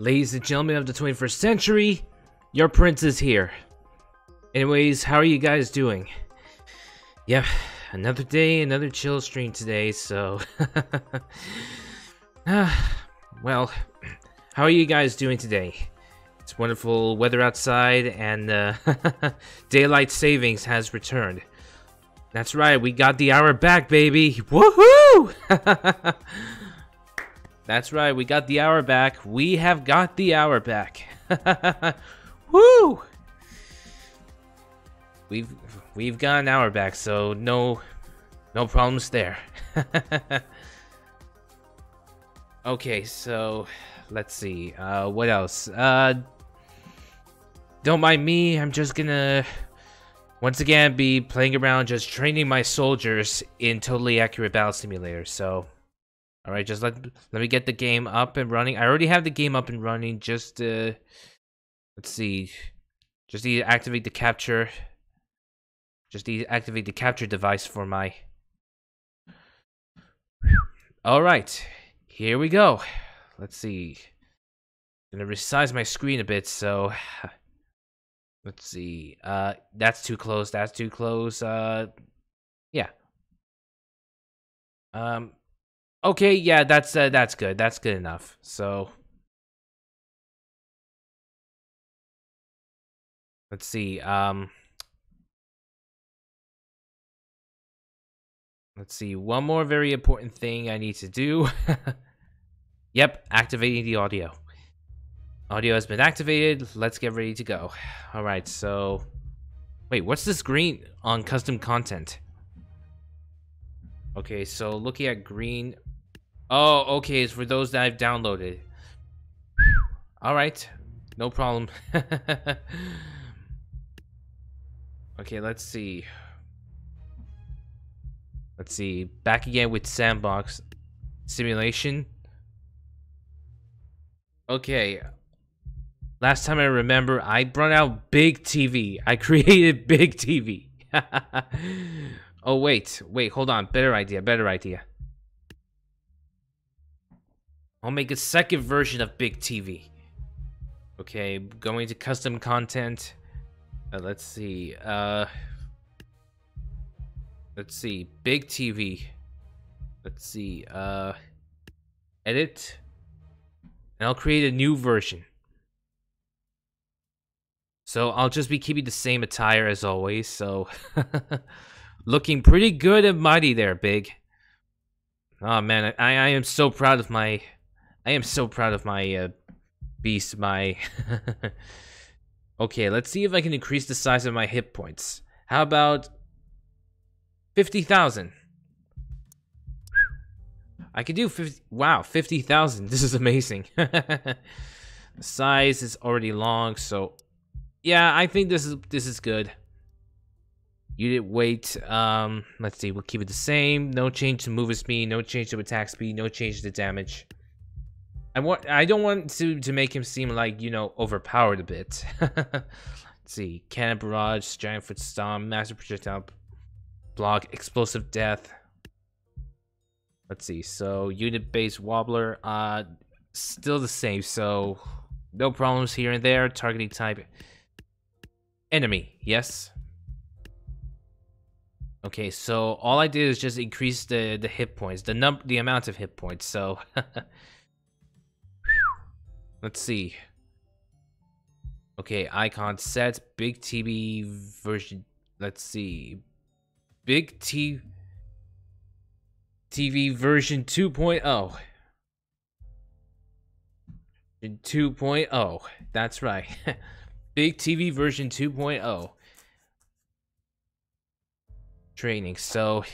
Ladies and gentlemen of the 21st century, your prince is here. Anyways, how are you guys doing? Yep, another day, another chill stream today, so... well, how are you guys doing today? It's wonderful weather outside, and uh, daylight savings has returned. That's right, we got the hour back, baby! Woohoo! That's right, we got the hour back. We have got the hour back. Woo! We've we've got an hour back, so no no problems there. okay, so let's see. Uh what else? Uh don't mind me, I'm just gonna once again be playing around just training my soldiers in totally accurate battle simulator, so all right, just let let me get the game up and running. I already have the game up and running. Just uh, let's see, just need to activate the capture. Just need to activate the capture device for my. All right, here we go. Let's see. I'm gonna resize my screen a bit, so let's see. Uh, that's too close. That's too close. Uh, yeah. Um, Okay, yeah, that's uh, that's good. That's good enough. So let's see. Um Let's see. One more very important thing I need to do. yep, activating the audio. Audio has been activated. Let's get ready to go. All right, so wait, what's this green on custom content? Okay, so looking at green Oh, okay, it's for those that I've downloaded. Alright, no problem. okay, let's see. Let's see, back again with Sandbox Simulation. Okay, last time I remember, I brought out Big TV. I created Big TV. oh, wait, wait, hold on, better idea, better idea. I'll make a second version of Big TV. Okay, going to custom content. Uh, let's see. Uh, let's see. Big TV. Let's see. Uh, edit. And I'll create a new version. So I'll just be keeping the same attire as always. So looking pretty good and mighty there, Big. Oh man, I, I am so proud of my I am so proud of my uh, beast, my... okay, let's see if I can increase the size of my hit points. How about 50,000? I can do 50... Wow, 50,000. This is amazing. the size is already long, so... Yeah, I think this is this is good. Unit weight, um, let's see, we'll keep it the same. No change to movement speed, no change to attack speed, no change to damage. I want I don't want to to make him seem like, you know, overpowered a bit. Let's see. Cannon barrage, giant foot stomp, master projectile block, explosive death. Let's see. So unit base wobbler, uh still the same, so no problems here and there. Targeting type enemy, yes. Okay, so all I did is just increase the the hit points, the num the amount of hit points. So Let's see. Okay, icon set, big TV version. Let's see. Big T TV version 2.0. 2.0. That's right. big TV version 2.0. Training. So,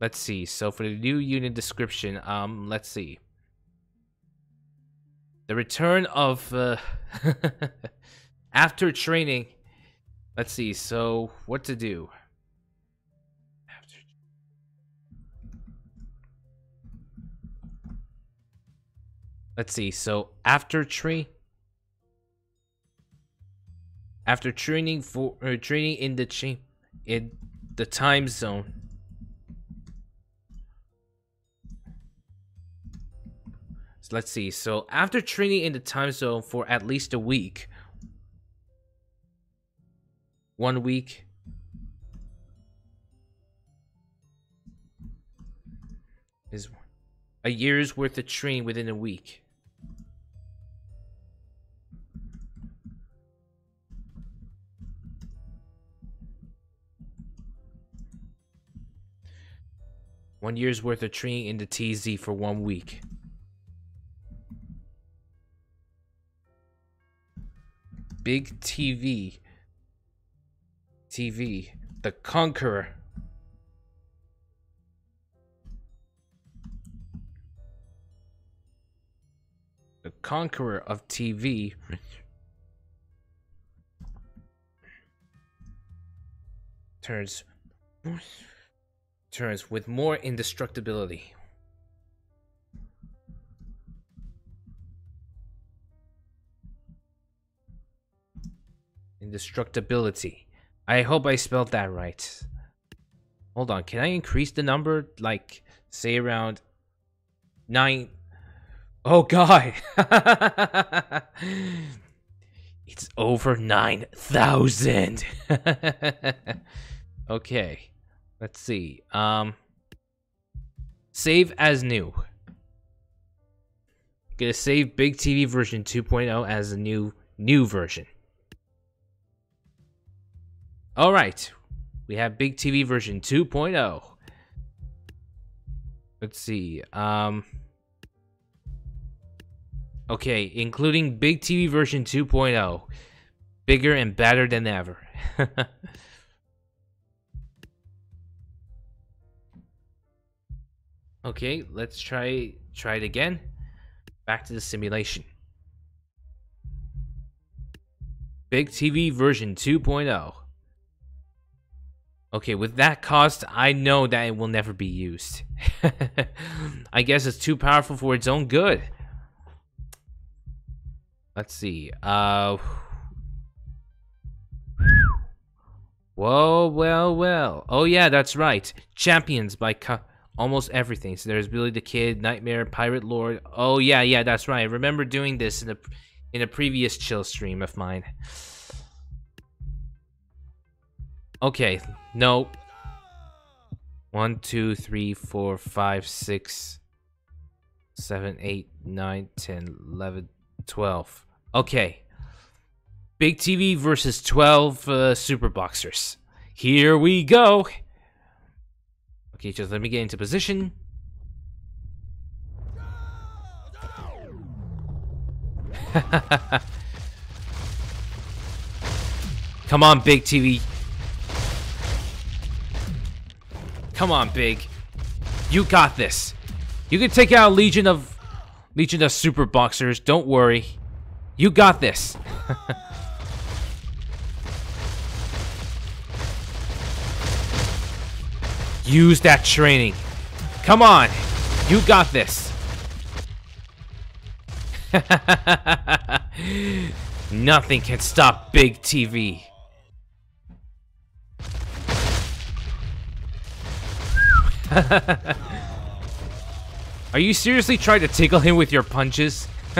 let's see. So for the new unit description, um, let's see. The return of uh, after training. Let's see. So what to do? Let's see. So after tree. After training for uh, training in the in the time zone So let's see. So after training in the time zone for at least a week, one week. Is a year's worth of training within a week. One year's worth of training in the TZ for one week. Big TV. TV. The Conqueror. The Conqueror of TV. Turns turns with more indestructibility. Indestructibility. I hope I spelled that right. Hold on, can I increase the number? Like, say around nine. Oh god! it's over 9,000! okay. Let's see. Um, save as new. Gonna save Big TV version 2.0 as a new new version. All right, we have Big TV version 2.0. Let's see. Um. Okay, including Big TV version 2.0. Bigger and better than ever. Okay, let's try try it again. Back to the simulation. Big TV version 2.0. Okay, with that cost, I know that it will never be used. I guess it's too powerful for its own good. Let's see. Uh Whoa, well, well. Oh yeah, that's right. Champions by almost everything. So there's Billy the Kid, Nightmare, Pirate Lord. Oh yeah, yeah, that's right. I remember doing this in a in a previous chill stream of mine. Okay, nope. One, two, three, four, five, six, seven, eight, nine, ten, eleven, twelve. Okay. Big TV versus 12 uh, Super Boxers. Here we go. Okay, just let me get into position. Come on, Big TV. Come on, Big. You got this. You can take out Legion of Legion of Super Boxers. Don't worry. You got this. Use that training. Come on. You got this. Nothing can stop Big TV. Are you seriously trying to tickle him with your punches?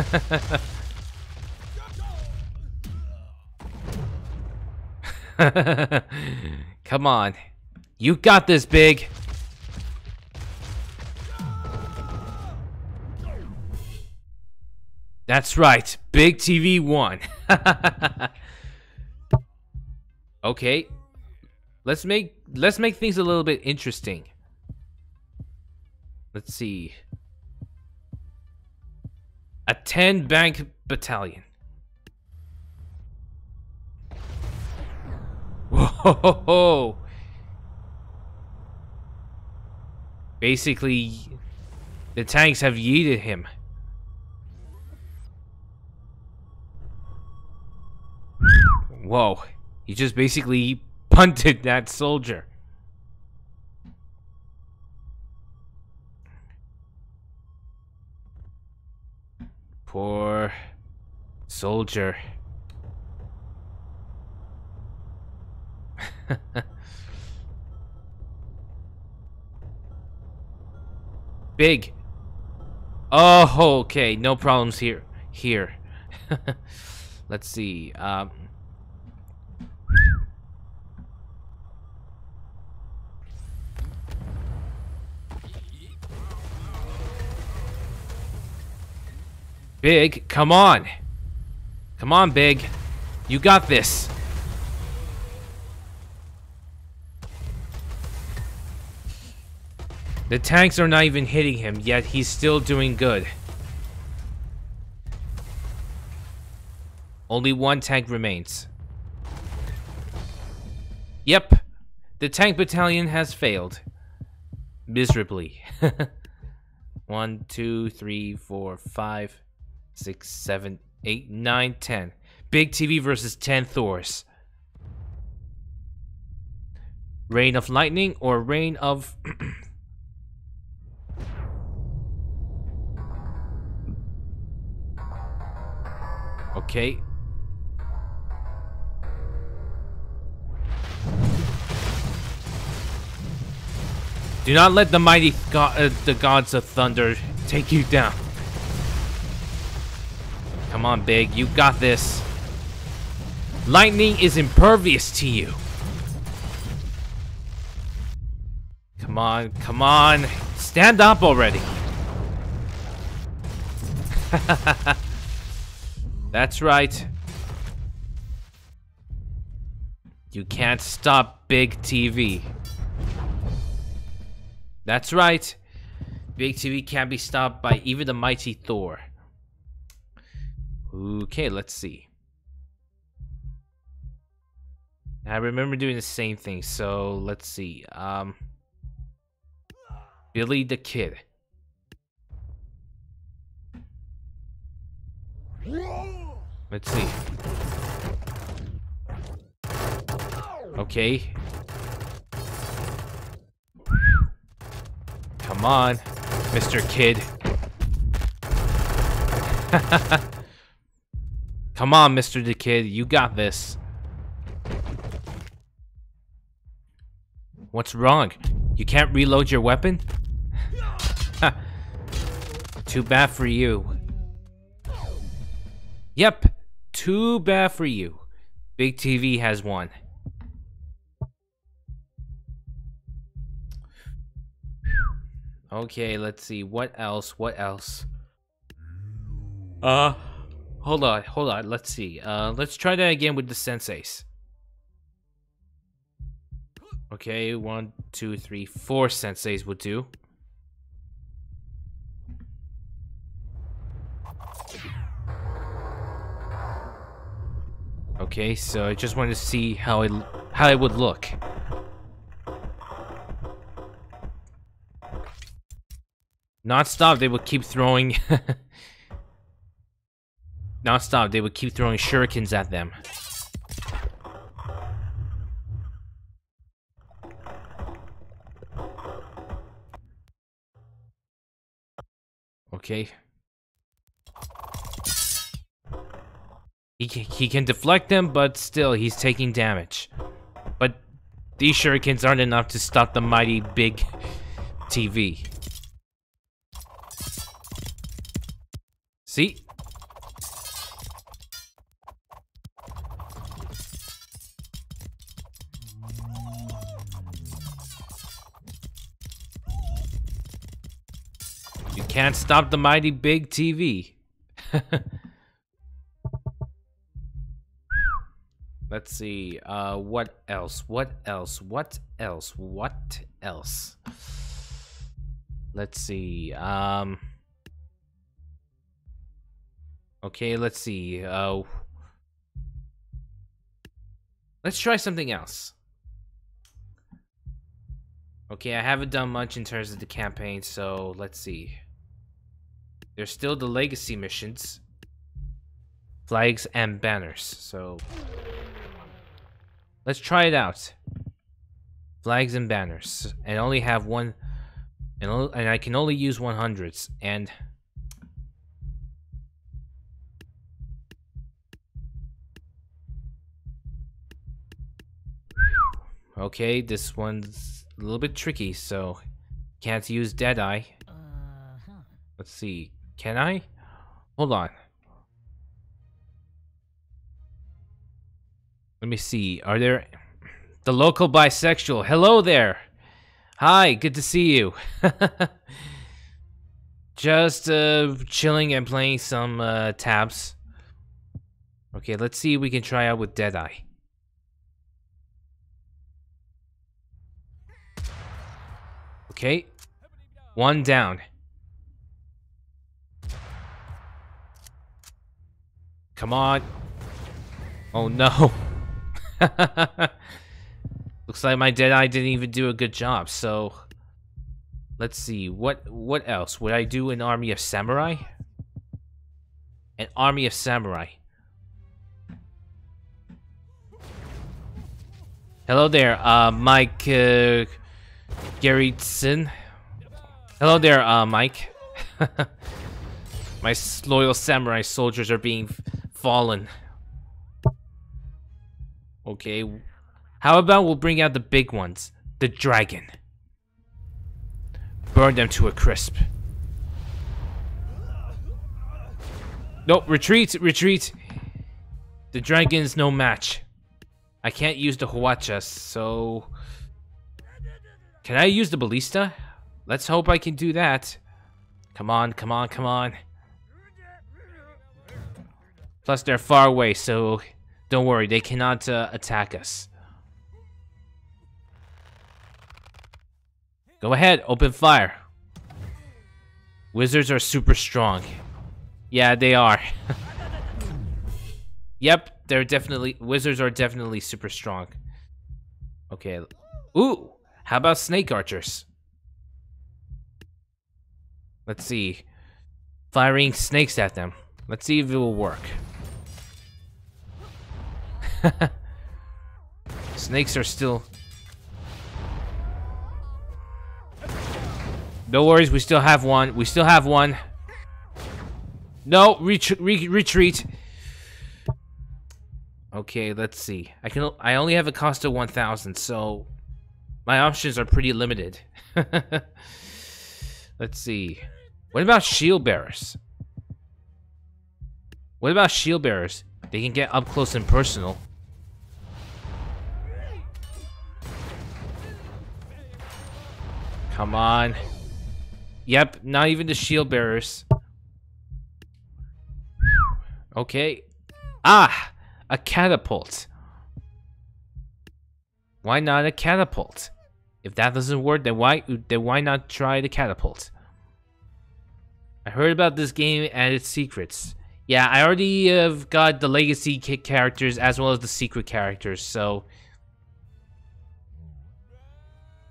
Come on. You got this, Big. That's right. Big TV won. okay. Let's make let's make things a little bit interesting. Let's see. A 10 bank battalion. Whoa! Basically, the tanks have yeeted him. Whoa. He just basically punted that soldier. Poor soldier. Big. Oh, okay. No problems here. Here. Let's see. Um, Big, come on. Come on, Big. You got this. The tanks are not even hitting him, yet he's still doing good. Only one tank remains. Yep, the tank battalion has failed. Miserably. one, two, three, four, five, six, seven, eight, nine, ten. Big TV versus 10 Thors. Rain of Lightning or Rain of Okay. Do not let the mighty uh, the gods of thunder take you down. Come on, Big. You got this. Lightning is impervious to you. Come on, come on. Stand up already. That's right. You can't stop Big TV. That's right. Big TV can't be stopped by even the mighty Thor. Okay, let's see. I remember doing the same thing, so let's see. Um, Billy the Kid. Let's see. Okay. Come on, Mr. Kid. Come on, Mr. the Kid. You got this. What's wrong? You can't reload your weapon? Too bad for you. Yep, too bad for you. Big TV has won. Okay, let's see. What else? What else? Uh, hold on, hold on. Let's see. Uh, let's try that again with the senseis. Okay, one, two, three, four senseis would do. Okay, so I just wanted to see how it how it would look. Non-stop, they would keep throwing... Non-stop, they would keep throwing shurikens at them. Okay. He, he can deflect them, but still, he's taking damage. But these shurikens aren't enough to stop the mighty big TV. See? Can't stop the mighty big TV. Let's see. Uh, what else? What else? What else? What else? Let's see. Um. Okay, let's see. Uh, let's try something else. Okay, I haven't done much in terms of the campaign, so let's see. There's still the legacy missions. Flags and banners, so... Let's try it out. Flags and banners. And only have one... And, and I can only use 100s. And... Okay, this one's a little bit tricky, so... Can't use Deadeye. Uh -huh. Let's see. Can I? Hold on. Let me see. Are there... The local bisexual. Hello there. Hi, good to see you. Just uh, chilling and playing some uh, tabs. Okay, let's see we can try out with Deadeye. Okay. One down. Come on. Oh no. Looks like my Deadeye didn't even do a good job, so... Let's see, what what else? Would I do an army of samurai? An army of samurai. Hello there, uh, Mike, uh, Garrison. Hello there, uh, Mike. My loyal samurai soldiers are being fallen. Okay. How about we'll bring out the big ones? The dragon. Burn them to a crisp. Nope, retreat, retreat. The dragon's no match. I can't use the Hwacha, so... Can I use the Ballista? Let's hope I can do that. Come on, come on, come on. Plus, they're far away, so don't worry, they cannot uh, attack us. Go ahead, open fire. Wizards are super strong. Yeah, they are. yep, they're definitely... Wizards are definitely super strong. Okay. Ooh, how about snake archers? Let's see. Firing snakes at them. Let's see if it will work. Snakes are still... No worries, we still have one. We still have one. No, ret re retreat. Okay, let's see. I can. I only have a cost of 1,000, so my options are pretty limited. let's see. What about shield bearers? What about shield bearers? They can get up close and personal. Come on. Yep, not even the shield bearers. Okay. Ah! A catapult. Why not a catapult? If that doesn't work, then why then why not try the catapult? I heard about this game and its secrets. Yeah, I already have got the legacy characters as well as the secret characters, so...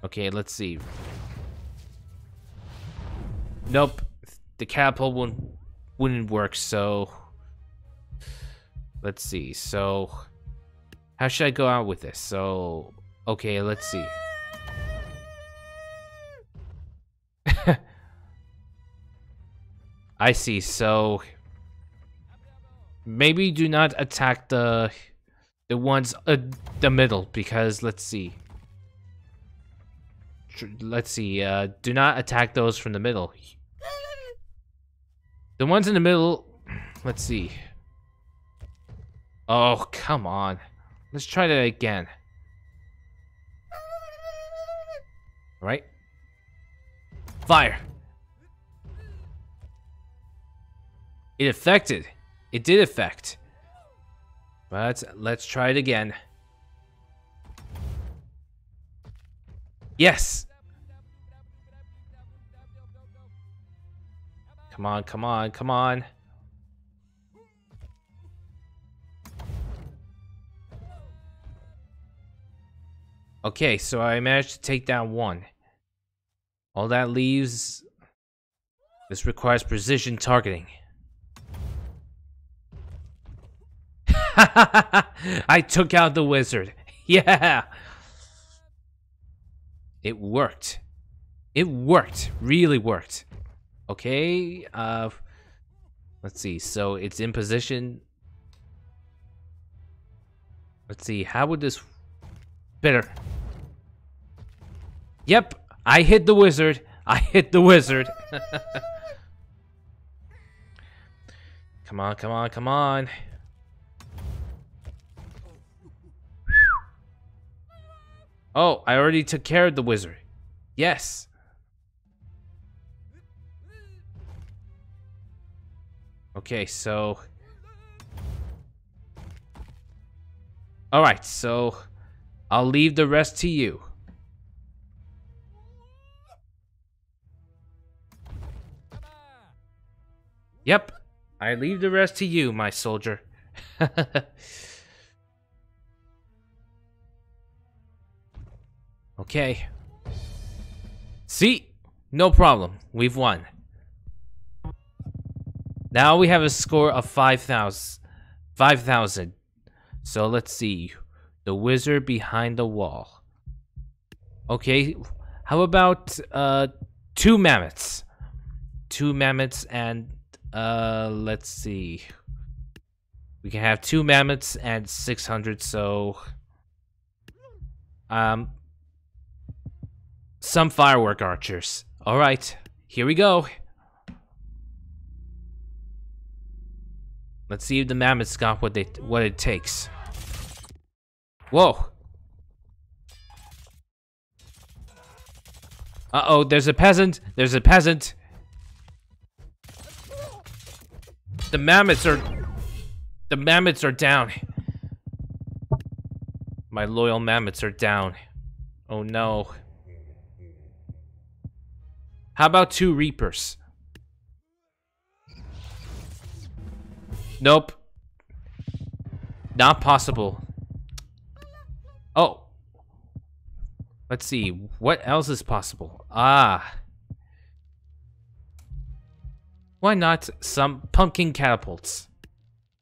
Okay, let's see. Nope. The catapult wouldn't, wouldn't work, so... Let's see, so... How should I go out with this? So... Okay, let's see. I see, so... Maybe do not attack the... The ones... Uh, the middle, because, let's see let's see. Uh, do not attack those from the middle. The ones in the middle, let's see. Oh, come on. Let's try that again. Right? Fire. It affected. It did affect. But let's try it again. Yes! Come on, come on, come on. Okay, so I managed to take down one. All that leaves... This requires precision targeting. I took out the wizard. Yeah! It worked. It worked. Really worked. Okay. Uh, let's see. So it's in position. Let's see. How would this... Better. Yep. I hit the wizard. I hit the wizard. Come on, come on, come on. Oh, I already took care of the wizard. Yes. Okay, so... Alright, so... I'll leave the rest to you. Yep, I leave the rest to you, my soldier. okay. See? No problem. We've won. Now we have a score of 5,000. 5,000. So let's see. The wizard behind the wall. Okay, how about uh, two mammoths? Two mammoths and uh, let's see. We can have two mammoths and 600, so... Um... Some firework archers. Alright, here we go. Let's see if the mammoths got what they what it takes. Whoa. Uh-oh, there's a peasant. There's a peasant. The mammoths are... The mammoths are down. My loyal mammoths are down. Oh no. How about two reapers? Nope. Not possible. Oh. Let's see. What else is possible? Ah. Why not some pumpkin catapults?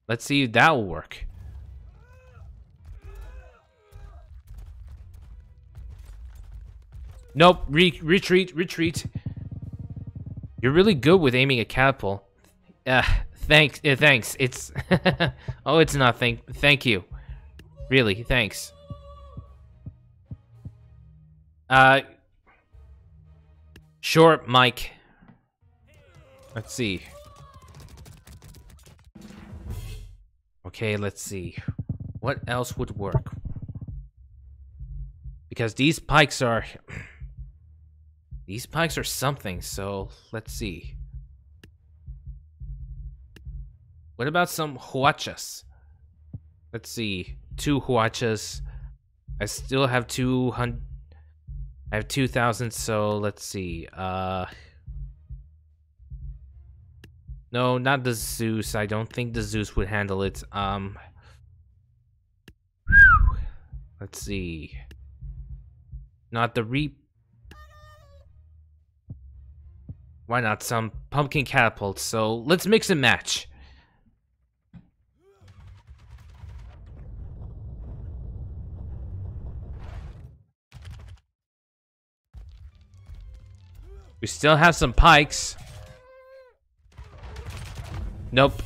Let's see if that will work. Nope, Re retreat, retreat. You're really good with aiming a catapult. Uh, thanks, uh, thanks. It's, oh, it's nothing. Thank you. Really, thanks. Uh, sure, Mike. Let's see. Okay, let's see. What else would work? Because these pikes are... these pikes are something, so let's see. What about some hwachas? Let's see. Two hwachas. I still have 200... I have 2,000, so let's see. Uh... No, not the Zeus. I don't think the Zeus would handle it. Um, let's see. Not the Reap. Why not some pumpkin catapults? So let's mix and match. We still have some pikes. Nope.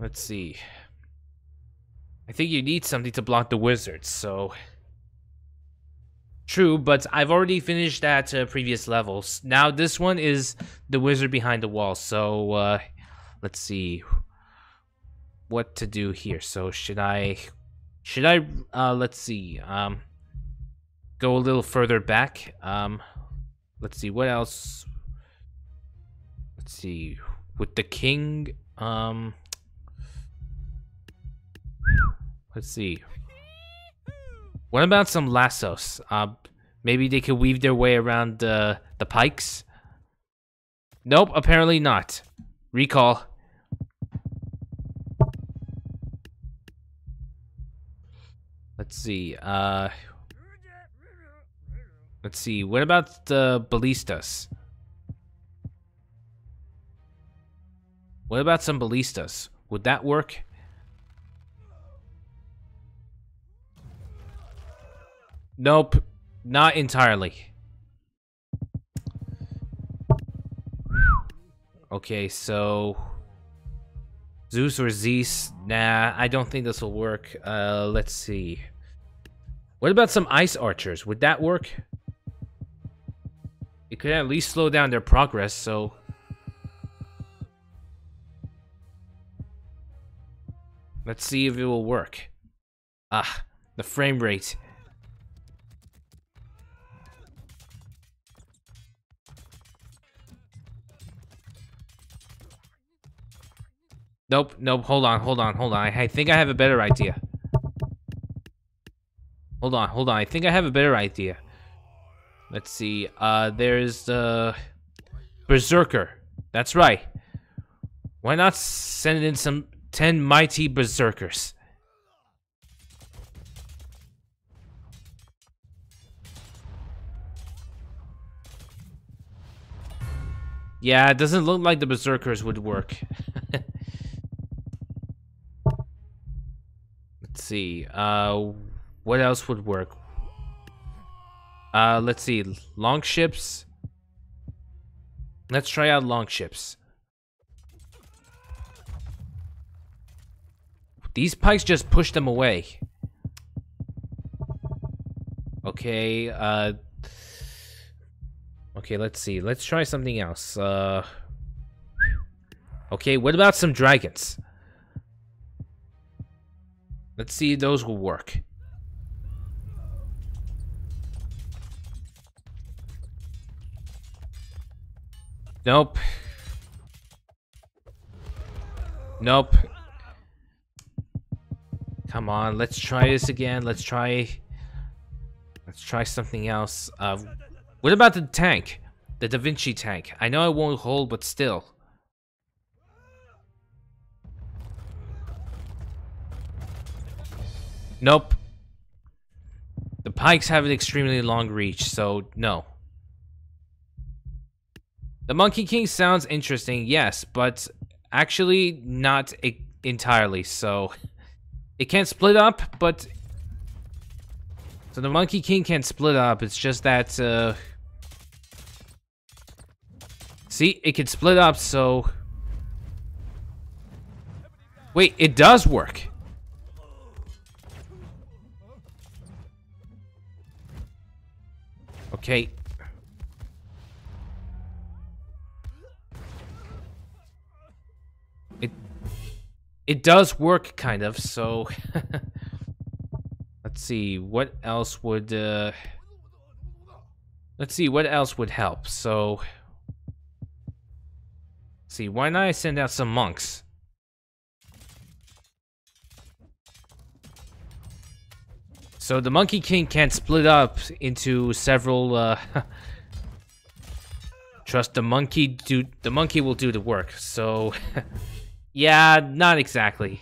Let's see. I think you need something to block the wizards, so... True, but I've already finished that uh, previous levels. Now this one is the wizard behind the wall, so uh, let's see what to do here. So should I, should I, uh, let's see, um, go a little further back. Um, Let's see, what else? Let's see, with the king, um... Let's see. What about some lassos? Uh, maybe they could weave their way around the, the pikes? Nope, apparently not. Recall. Let's see, uh... Let's see. What about the ballistas? What about some ballistas? Would that work? Nope. Not entirely. Okay, so... Zeus or Zeus? Nah, I don't think this will work. Uh, let's see. What about some ice archers? Would that work? It could at least slow down their progress, so... Let's see if it will work. Ah, the frame rate. Nope, nope, hold on, hold on, hold on. I think I have a better idea. Hold on, hold on. I think I have a better idea. Let's see. Uh, there's the uh, Berserker. That's right. Why not send in some 10 mighty Berserkers? Yeah, it doesn't look like the Berserkers would work. Let's see. Uh, what else would work? Uh, let's see. Long ships. Let's try out long ships. These pikes just push them away. Okay, uh... Okay, let's see. Let's try something else. Uh... Okay, what about some dragons? Let's see if those will work. Nope. Nope. Come on, let's try this again. Let's try... Let's try something else. Uh, what about the tank? The Da Vinci tank. I know it won't hold, but still. Nope. The pikes have an extremely long reach, so no. The Monkey King sounds interesting, yes, but actually not entirely, so... It can't split up, but... So the Monkey King can't split up, it's just that, uh... See, it can split up, so... Wait, it does work! Okay, it does work kind of so let's see what else would uh let's see what else would help? So see why not I send out some monks? So the monkey king can't split up into several uh trust the monkey do the monkey will do the work so Yeah, not exactly.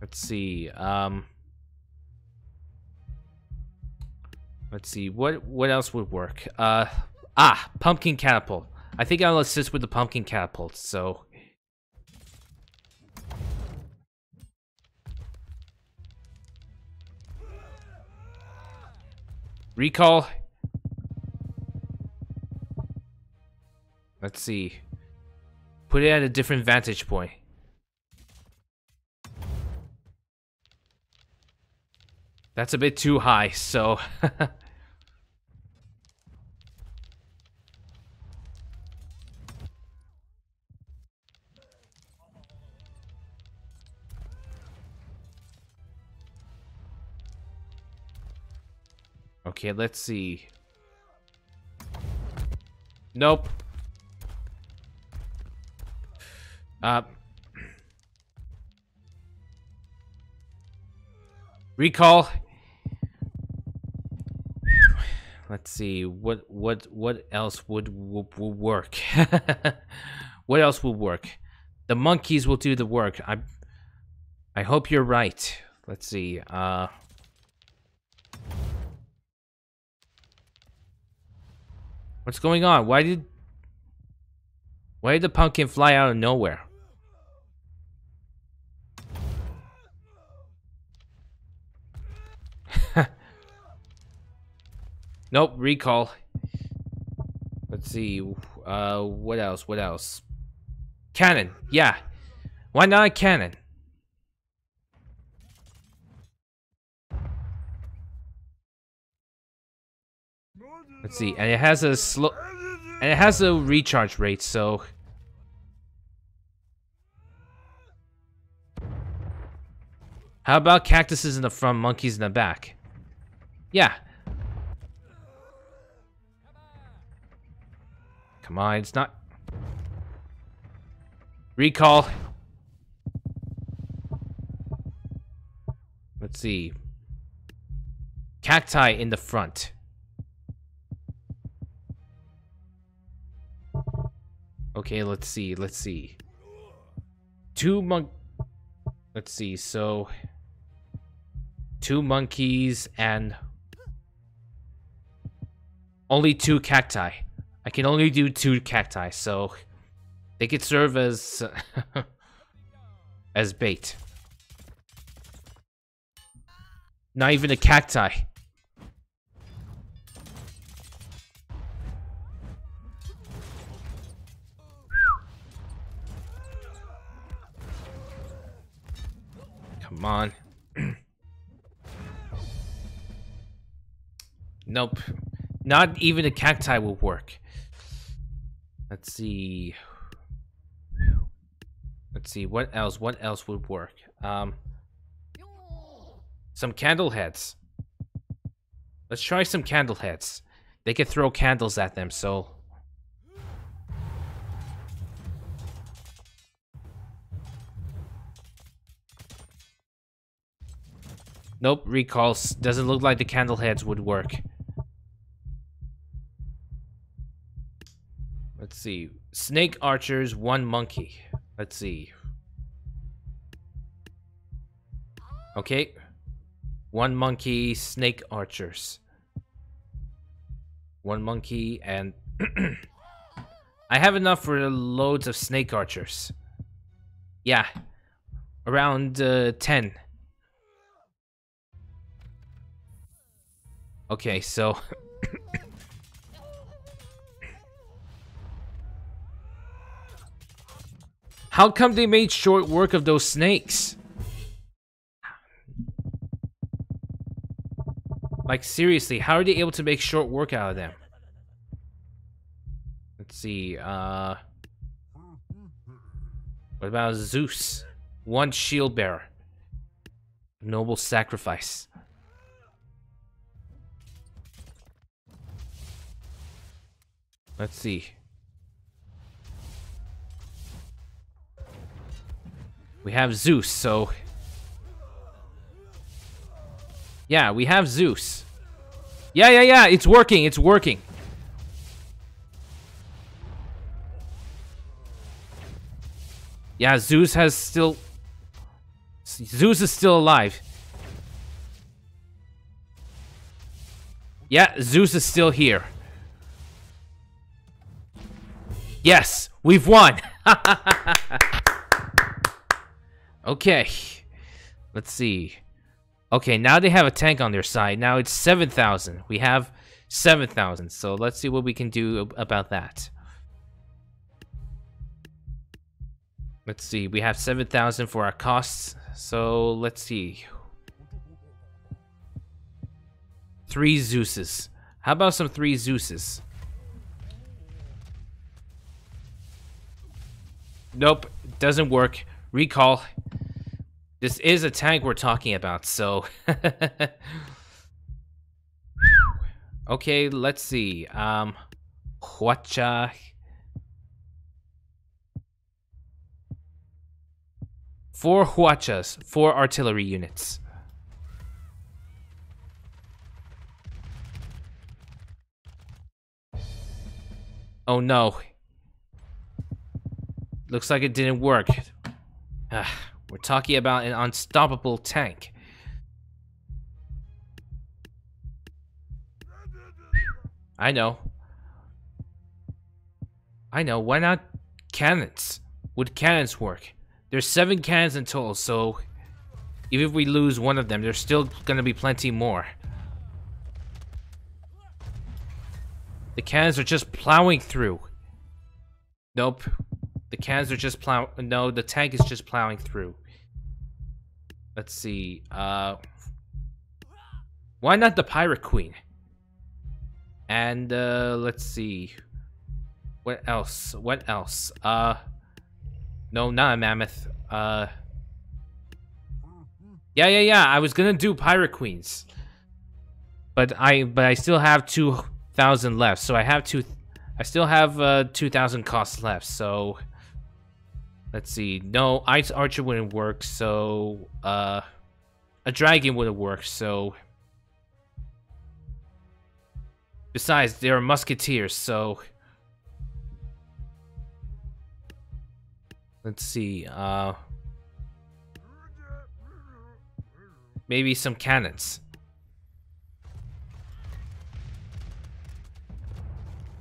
Let's see. Um Let's see. What what else would work? Uh ah, pumpkin catapult. I think I'll assist with the pumpkin catapult. So Recall Let's see. Put it at a different vantage point. That's a bit too high, so... okay, let's see. Nope. Uh, recall. Let's see what what what else would would, would work. what else will work? The monkeys will do the work. I I hope you're right. Let's see. Uh What's going on? Why did Why did the pumpkin fly out of nowhere? Nope, recall. Let's see. Uh, what else? What else? Cannon. Yeah. Why not a cannon? Let's see. And it has a slow... And it has a recharge rate, so... How about cactuses in the front, monkeys in the back? Yeah, Come on, it's not. Recall. Let's see. Cacti in the front. Okay, let's see, let's see. Two monk... Let's see, so... Two monkeys and... Only two cacti. I can only do two cacti, so... They could serve as... as bait. Not even a cacti. Come on. nope. Not even a cacti will work. Let's see. Let's see, what else? What else would work? Um, some candle heads. Let's try some candle heads. They can throw candles at them, so... Nope, recalls. Doesn't look like the candle heads would work. Let's see. Snake archers, one monkey. Let's see. Okay. One monkey, snake archers. One monkey, and... I have enough for loads of snake archers. Yeah. Around uh, 10. Okay, so... How come they made short work of those snakes? Like, seriously, how are they able to make short work out of them? Let's see, uh... What about Zeus? One shield bearer. Noble sacrifice. Let's see. We have Zeus, so... Yeah, we have Zeus. Yeah, yeah, yeah, it's working, it's working. Yeah, Zeus has still... Zeus is still alive. Yeah, Zeus is still here. Yes, we've won! Okay. Let's see. Okay, now they have a tank on their side. Now it's 7,000. We have 7,000. So let's see what we can do about that. Let's see. We have 7,000 for our costs. So let's see. Three Zeuses. How about some three Zeuses? Nope. Doesn't work. Recall. This is a tank we're talking about, so... okay, let's see. Um, Hwacha... Four Hwachas, four artillery units. Oh no. Looks like it didn't work. Ah. We're talking about an unstoppable tank. I know. I know, why not cannons? Would cannons work? There's seven cannons in total, so even if we lose one of them, there's still gonna be plenty more. The cannons are just plowing through. Nope. The cans are just plow. No, the tank is just plowing through. Let's see. Uh, why not the pirate queen? And uh, let's see. What else? What else? Uh, no, not a mammoth. Uh, yeah, yeah, yeah. I was gonna do pirate queens, but I but I still have two thousand left. So I have two. I still have uh, two thousand costs left. So let's see. No, ice archer wouldn't work. So uh, a dragon wouldn't work. So besides, there are musketeers. So. Let's see. Uh, maybe some cannons.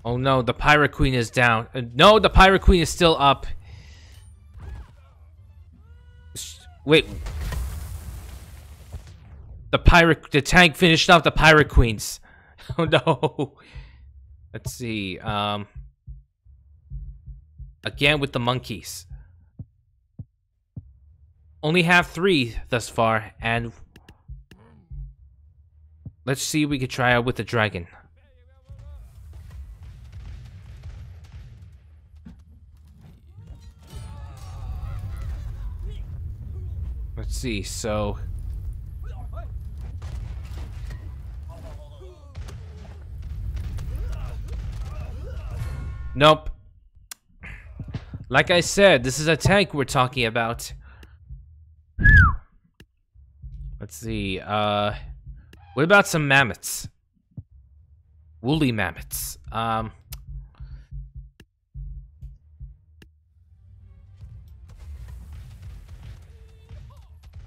Oh no, the pirate queen is down. Uh, no, the pirate queen is still up. Wait. The pirate, the tank finished off the pirate queens. Oh no. Let's see. Um. Again with the monkeys only have three thus far, and let's see we could try out with the dragon. Let's see, so... Nope. Like I said, this is a tank we're talking about. Let's see. Uh, what about some mammoths? Woolly mammoths. Um.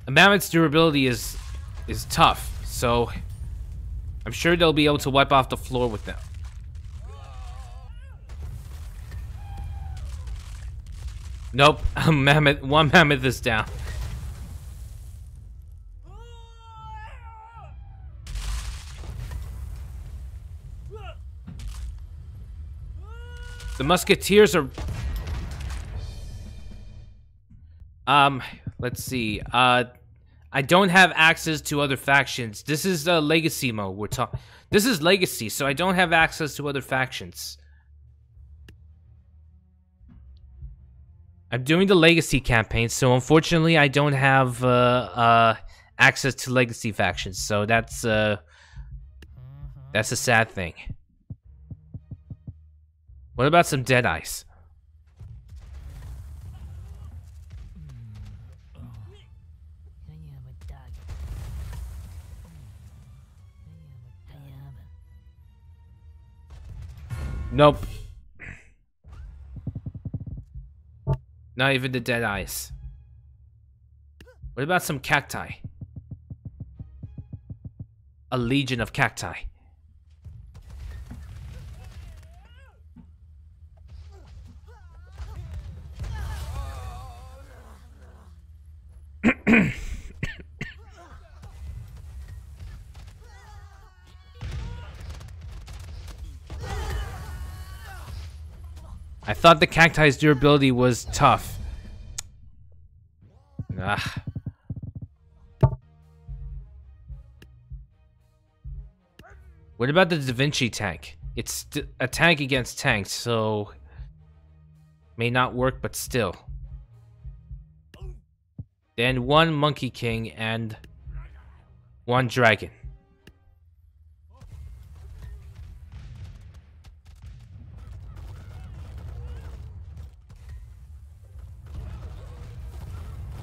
A mammoth's durability is is tough, so I'm sure they'll be able to wipe off the floor with them. Nope, a mammoth. One mammoth is down. The Musketeers are... Um, let's see. Uh, I don't have access to other factions. This is uh, Legacy mode. We're talking. This is Legacy, so I don't have access to other factions. I'm doing the Legacy campaign, so unfortunately I don't have uh, uh, access to Legacy factions. So that's uh, that's a sad thing. What about some dead Nope. Not even the dead eyes. What about some cacti? A legion of cacti. I thought the cacti's durability was tough. Ah. What about the Da Vinci tank? It's a tank against tanks, so may not work, but still. Then one Monkey King and one Dragon.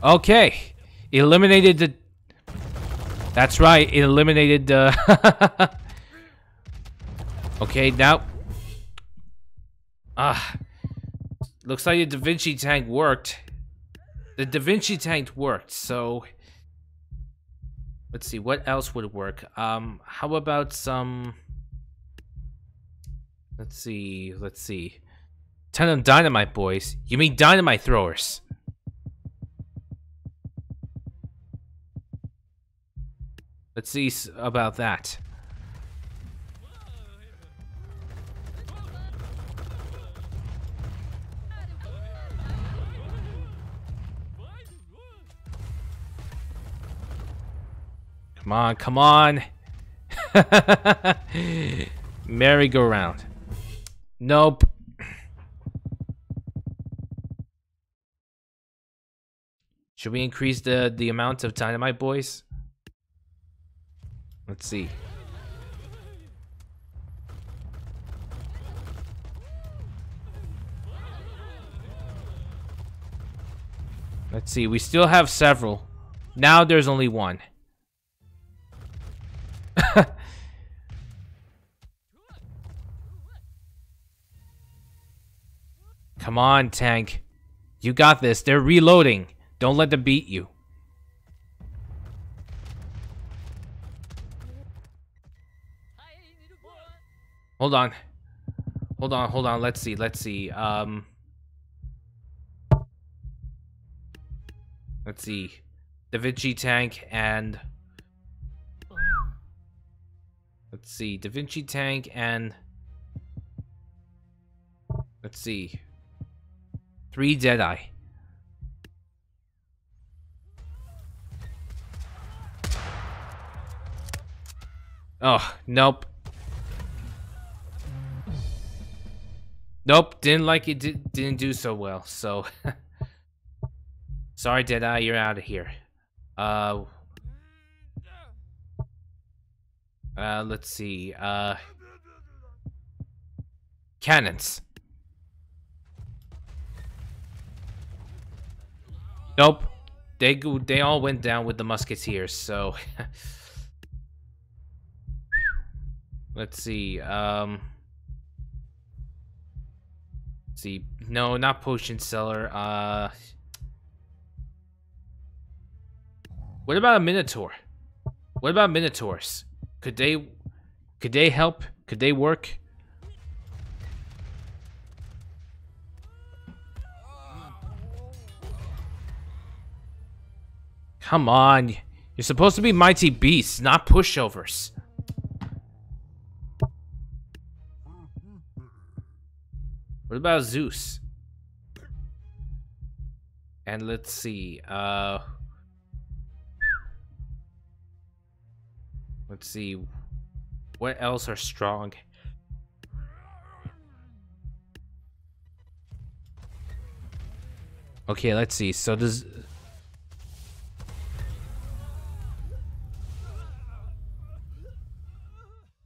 Okay. Eliminated the... That's right. It eliminated the... okay, now... Ah. Looks like the Da Vinci tank worked. The Da Vinci tank worked, so... Let's see, what else would work? Um, how about some... Let's see, let's see. Ten of dynamite boys. You mean dynamite throwers? Let's see about that. Come on, come on. Merry-go-round. Nope. Should we increase the, the amount of dynamite, boys? Let's see. Let's see, we still have several. Now there's only one. Come on, tank. You got this. They're reloading. Don't let them beat you. Hold on. Hold on, hold on. Let's see, let's see. Um... Let's see. Da Vinci tank and... Let's see. Da Vinci tank and... Let's see. Three Deadeye. Oh, nope. Nope, didn't like it, did, didn't do so well, so... Sorry, Deadeye, you're out of here. Uh... Uh, let's see, uh... Cannons. Nope. They they all went down with the musketeers, so Let's see. Um see. No, not potion seller. Uh What about a minotaur? What about minotaurs? Could they could they help? Could they work? Come on. You're supposed to be mighty beasts, not pushovers. What about Zeus? And let's see, uh... Let's see. What else are strong? Okay, let's see. So does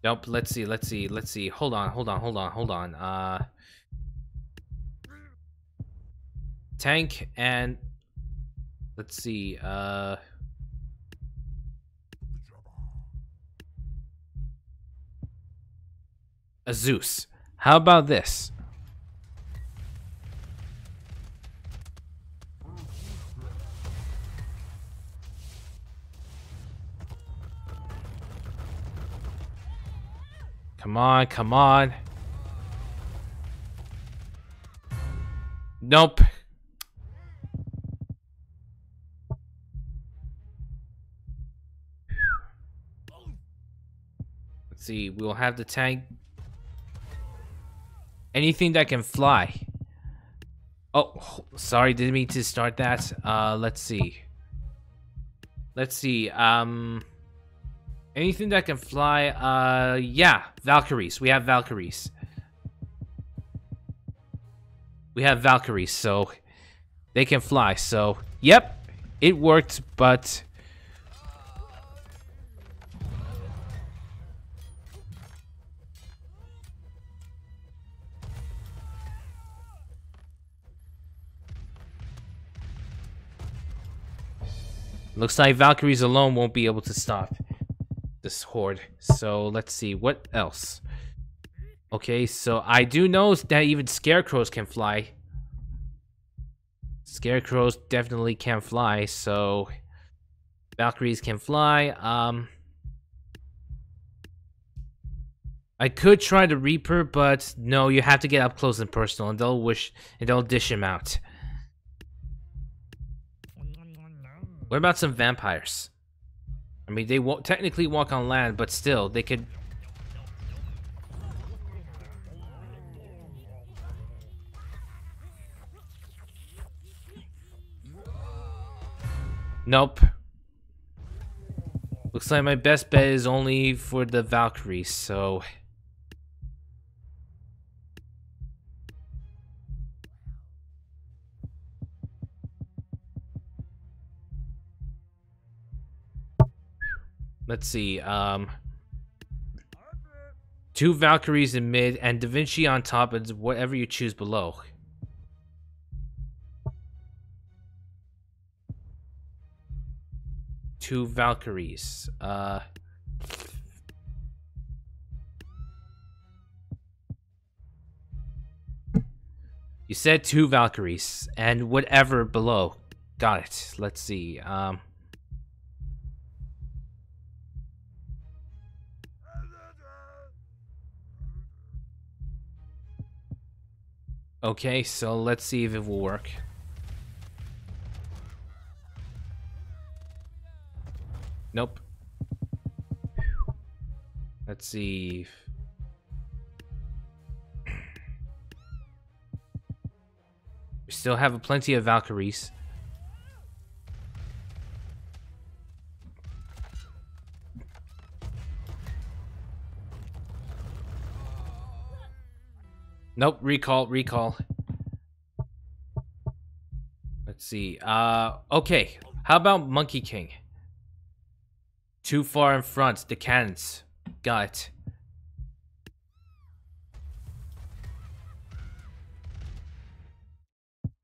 Nope, let's see, let's see, let's see. Hold on, hold on, hold on, hold on. Uh Tank and let's see, uh a Zeus. How about this? Come on, come on. Nope. See, we'll have the tank. Anything that can fly. Oh, sorry, didn't mean to start that. Uh, let's see. Let's see, um... Anything that can fly, uh, yeah, Valkyries. We have Valkyries. We have Valkyries, so they can fly. So, yep, it worked, but... Looks like Valkyries alone won't be able to stop this horde. So let's see what else. Okay, so I do know that even scarecrows can fly. Scarecrows definitely can fly, so Valkyries can fly. Um I could try the Reaper, but no, you have to get up close and personal, and they'll wish and they'll dish him out. What about some vampires? I mean, they won't technically walk on land, but still, they could... Nope. Looks like my best bet is only for the Valkyries, so... let's see. Um, two Valkyries in mid and Da Vinci on top and whatever you choose below. Two Valkyries. Uh, you said two Valkyries and whatever below. Got it. Let's see. Um, Okay, so let's see if it will work. Nope. Let's see. We still have plenty of Valkyries. Nope, recall, recall. Let's see. Uh, okay. How about Monkey King? Too far in front, the cannons. Got it.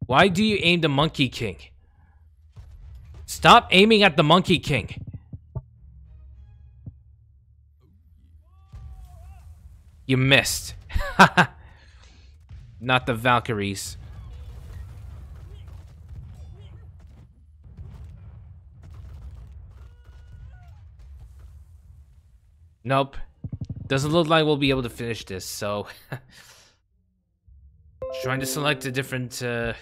Why do you aim the Monkey King? Stop aiming at the Monkey King. You missed. Not the Valkyries. Nope. Doesn't look like we'll be able to finish this, so... Trying to select a different, uh...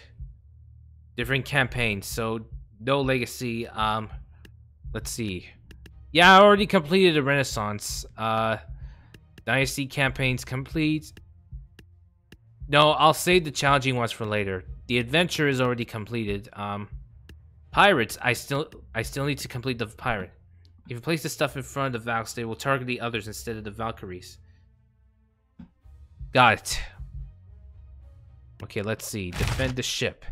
Different campaign, so... No Legacy, um... Let's see. Yeah, I already completed a Renaissance. Uh... Dynasty campaigns complete. No, I'll save the challenging ones for later. The adventure is already completed. Um, pirates, I still, I still need to complete the pirate. If you place the stuff in front of the Valks, they will target the others instead of the Valkyries. Got it. Okay, let's see. Defend the ship.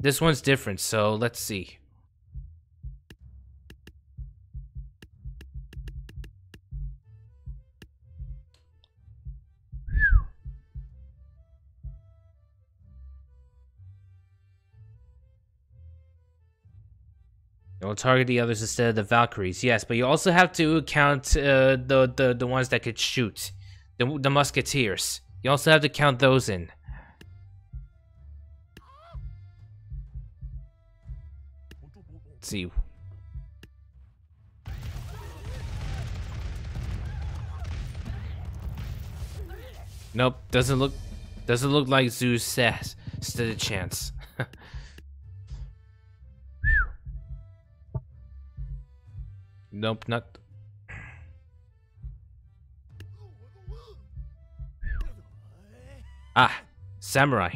This one's different, so let's see. Target the others instead of the Valkyries. Yes, but you also have to count uh, the, the the ones that could shoot, the the musketeers. You also have to count those in. Let's see. Nope, doesn't look doesn't look like Zeus says stood a chance. Nope, not. Ah, samurai.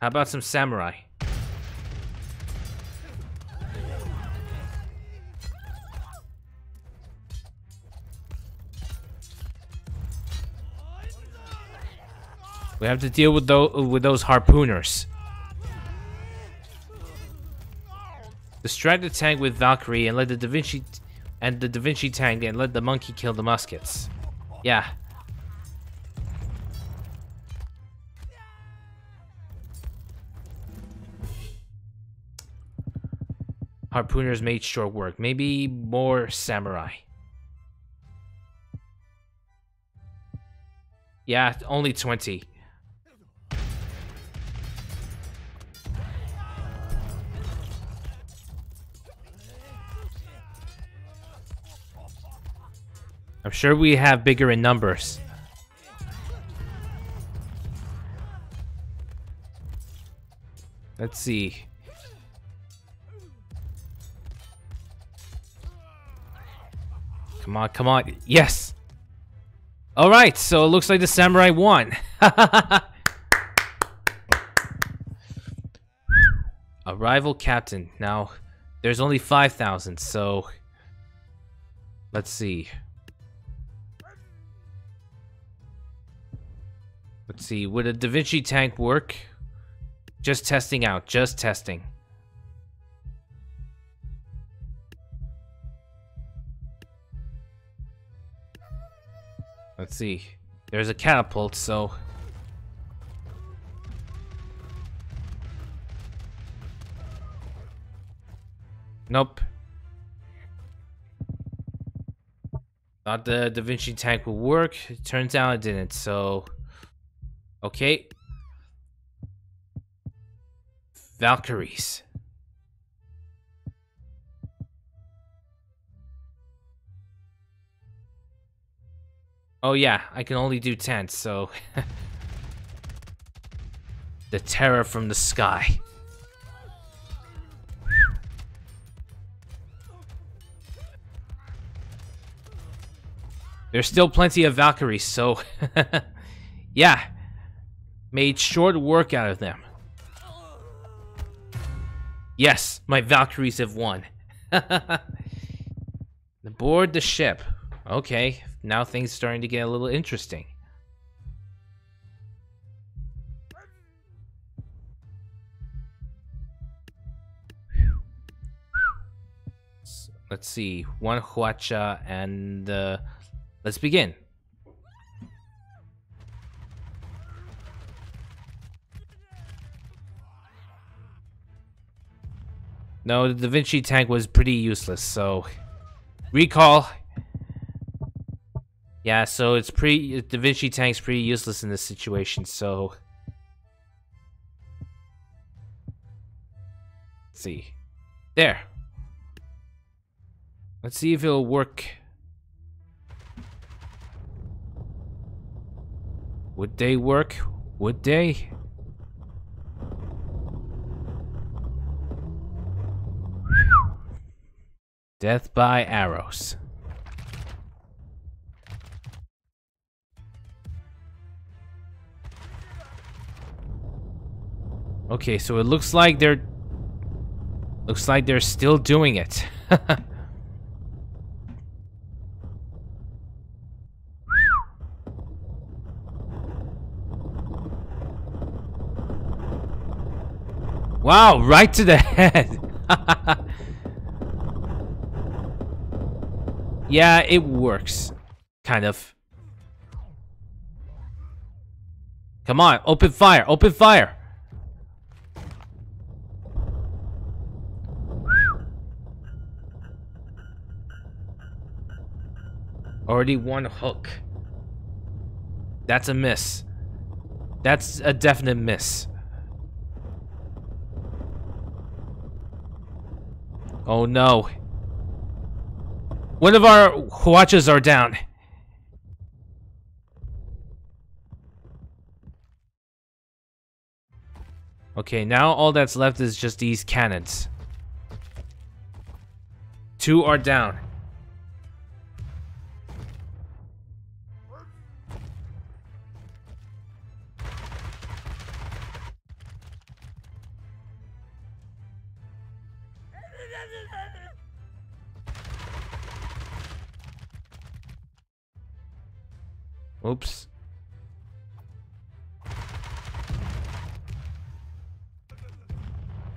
How about some samurai? We have to deal with those with those harpooners. Distract the tank with Valkyrie and let the Da Vinci and the Da Vinci tank and let the monkey kill the muskets. Yeah. Harpooners made short work. Maybe more samurai. Yeah, only 20. I'm sure we have bigger in numbers. Let's see. Come on, come on. Yes! Alright, so it looks like the samurai won. A rival captain. Now, there's only 5,000, so... Let's see. Let's see, would a Da Vinci tank work? Just testing out, just testing. Let's see. There's a catapult, so... Nope. Thought the Da Vinci tank would work. It turns out it didn't, so... Okay. Valkyries. Oh yeah, I can only do 10, so... the terror from the sky. There's still plenty of Valkyries, so... yeah. Made short work out of them. Yes, my Valkyries have won. Board the ship. Okay, now things are starting to get a little interesting. Let's see, one hwacha and uh, let's begin. No, the Da Vinci tank was pretty useless, so recall yeah, so it's pretty. Da Vinci tank's pretty useless in this situation. So, Let's see, there. Let's see if it'll work. Would they work? Would they? Death by arrows. Okay, so it looks like they're... Looks like they're still doing it. wow, right to the head. yeah, it works. Kind of. Come on, open fire, open fire. Already one hook. That's a miss. That's a definite miss. Oh no. One of our Hwachas are down. Okay, now all that's left is just these cannons. Two are down. Oops.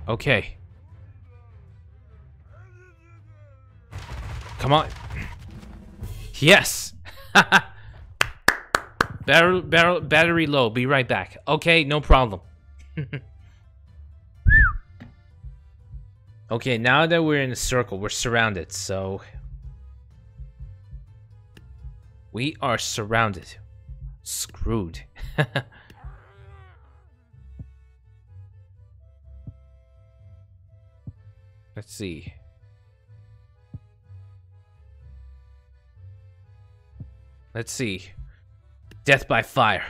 Okay. Come on. Yes. barrel, barrel, battery low. Be right back. Okay, no problem. okay, now that we're in a circle, we're surrounded, so we are surrounded. Screwed. Let's see. Let's see. Death by fire.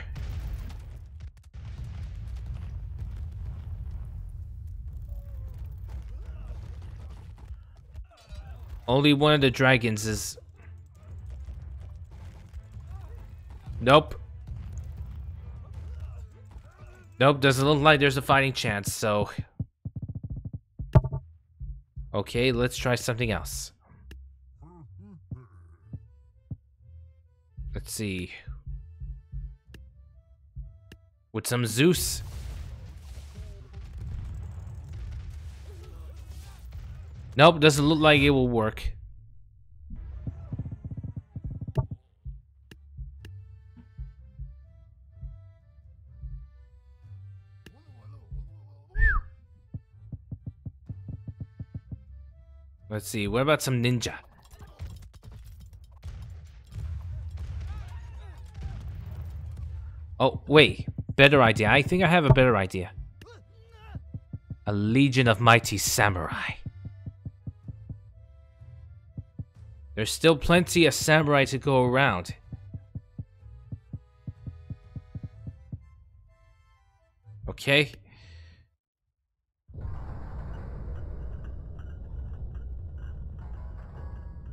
Only one of the dragons is Nope. Nope, doesn't look like there's a fighting chance, so... Okay, let's try something else. Let's see. With some Zeus. Nope, doesn't look like it will work. Let's see, what about some ninja? Oh, wait. Better idea. I think I have a better idea. A legion of mighty samurai. There's still plenty of samurai to go around. Okay.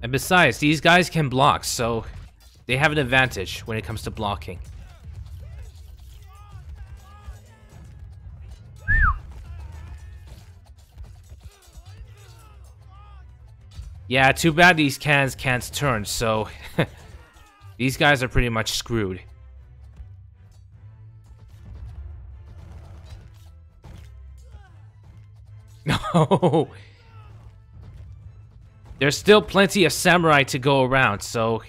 And besides, these guys can block, so they have an advantage when it comes to blocking. Yeah, too bad these cans can't turn, so... these guys are pretty much screwed. No! There's still plenty of samurai to go around, so...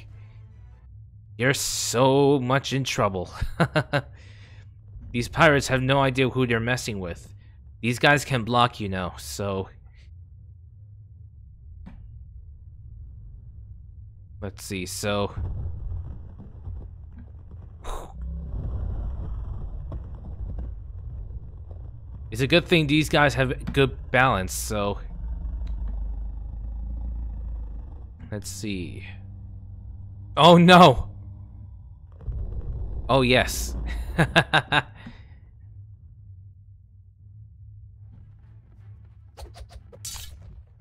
You're so much in trouble. These pirates have no idea who they're messing with. These guys can block, you know, so... Let's see, so... It's a good thing these guys have good balance, so... Let's see. Oh no! Oh yes.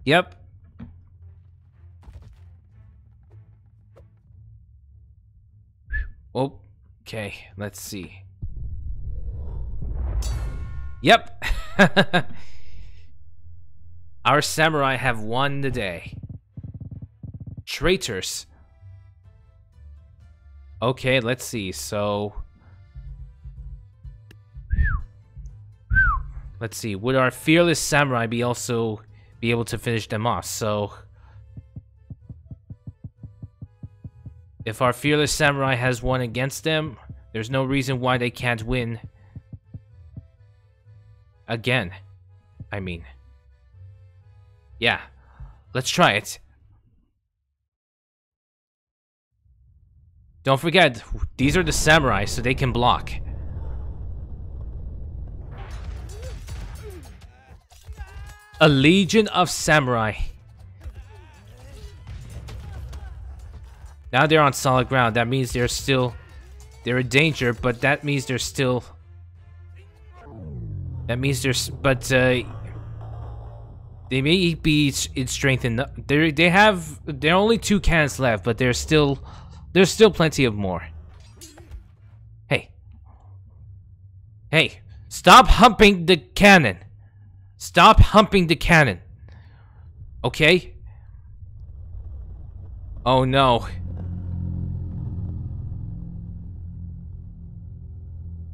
yep. Oh, Okay, let's see. Yep. Our samurai have won the day. Traitors. Okay, let's see. So... Let's see. Would our fearless samurai be also be able to finish them off? So... If our fearless samurai has won against them, there's no reason why they can't win again. I mean. Yeah. Let's try it. Don't forget, these are the samurai, so they can block. A legion of samurai. Now they're on solid ground. That means they're still... They're in danger, but that means they're still... That means there's... But, uh... They may be in strength. They they have... There are only two cans left, but they're still... There's still plenty of more. Hey. Hey. Stop humping the cannon. Stop humping the cannon. Okay? Oh no.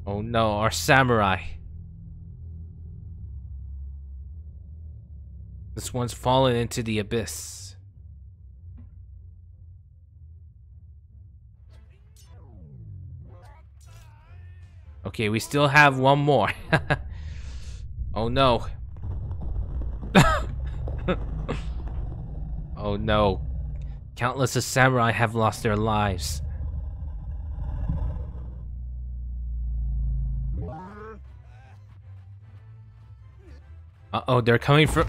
Oh no, our samurai. This one's fallen into the abyss. Okay, we still have one more. oh no. oh no. Countless of samurai have lost their lives. Uh-oh, they're coming from...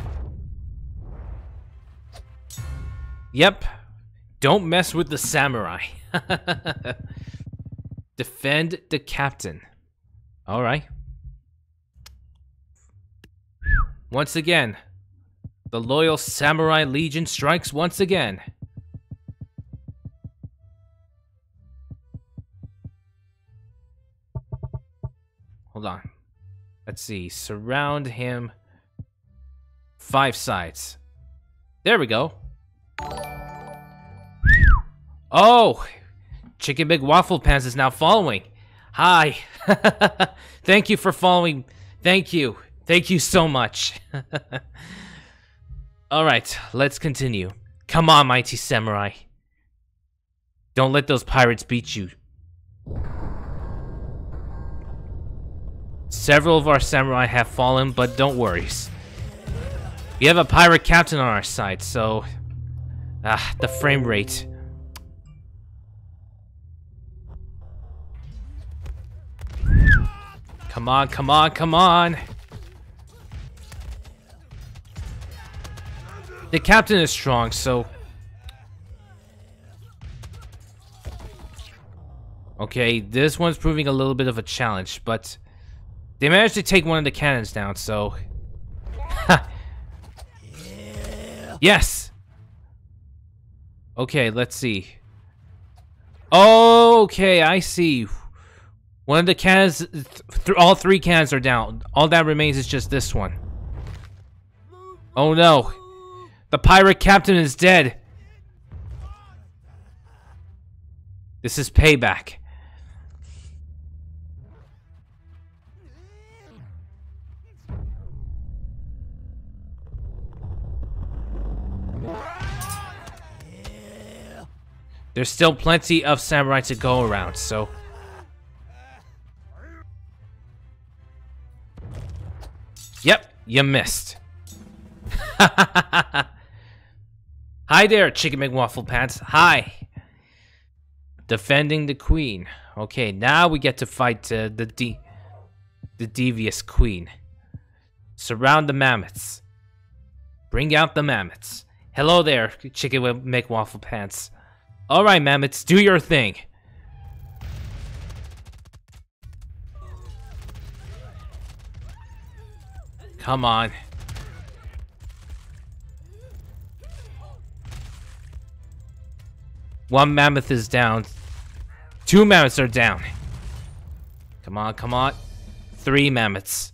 Yep. Don't mess with the samurai. Defend the captain. Alright. Once again, the loyal samurai legion strikes once again. Hold on. Let's see. Surround him Five sides. There we go. Oh! Chicken Big Waffle Pants is now following. Hi. Thank you for following. Thank you. Thank you so much. All right, let's continue. Come on, mighty samurai. Don't let those pirates beat you. Several of our samurai have fallen, but don't worry. We have a pirate captain on our side, so... Ah, the frame rate. Come on, come on, come on! The captain is strong, so... Okay, this one's proving a little bit of a challenge, but... They managed to take one of the cannons down, so... yes! Okay, let's see. Okay, I see. One of the cannons, th all three cannons are down. All that remains is just this one. Oh no. The pirate captain is dead. This is payback. There's still plenty of samurai to go around, so... you missed. Hi there, Chicken McWaffle Pants. Hi. Defending the queen. Okay, now we get to fight uh, the de the devious queen. Surround the mammoths. Bring out the mammoths. Hello there, Chicken McWaffle Pants. Alright, mammoths, do your thing. Come on. One mammoth is down. Two mammoths are down. Come on, come on. Three mammoths.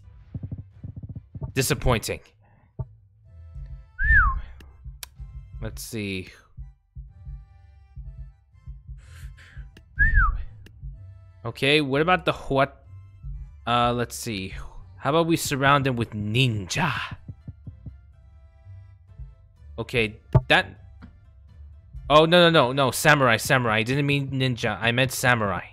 Disappointing. Let's see. Okay, what about the what? Uh, let's see. How about we surround them with ninja? Okay, that... Oh, no, no, no, no, samurai, samurai. I didn't mean ninja, I meant samurai.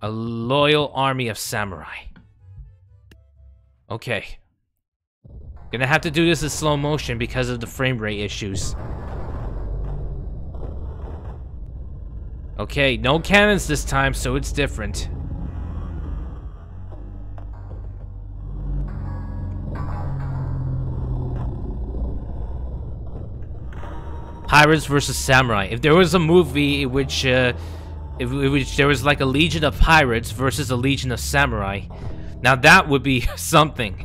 A loyal army of samurai. Okay. Gonna have to do this in slow motion because of the frame rate issues. Okay, no cannons this time, so it's different. Pirates versus Samurai. If there was a movie in which, uh, if, in which there was like a legion of pirates versus a legion of samurai, now that would be something.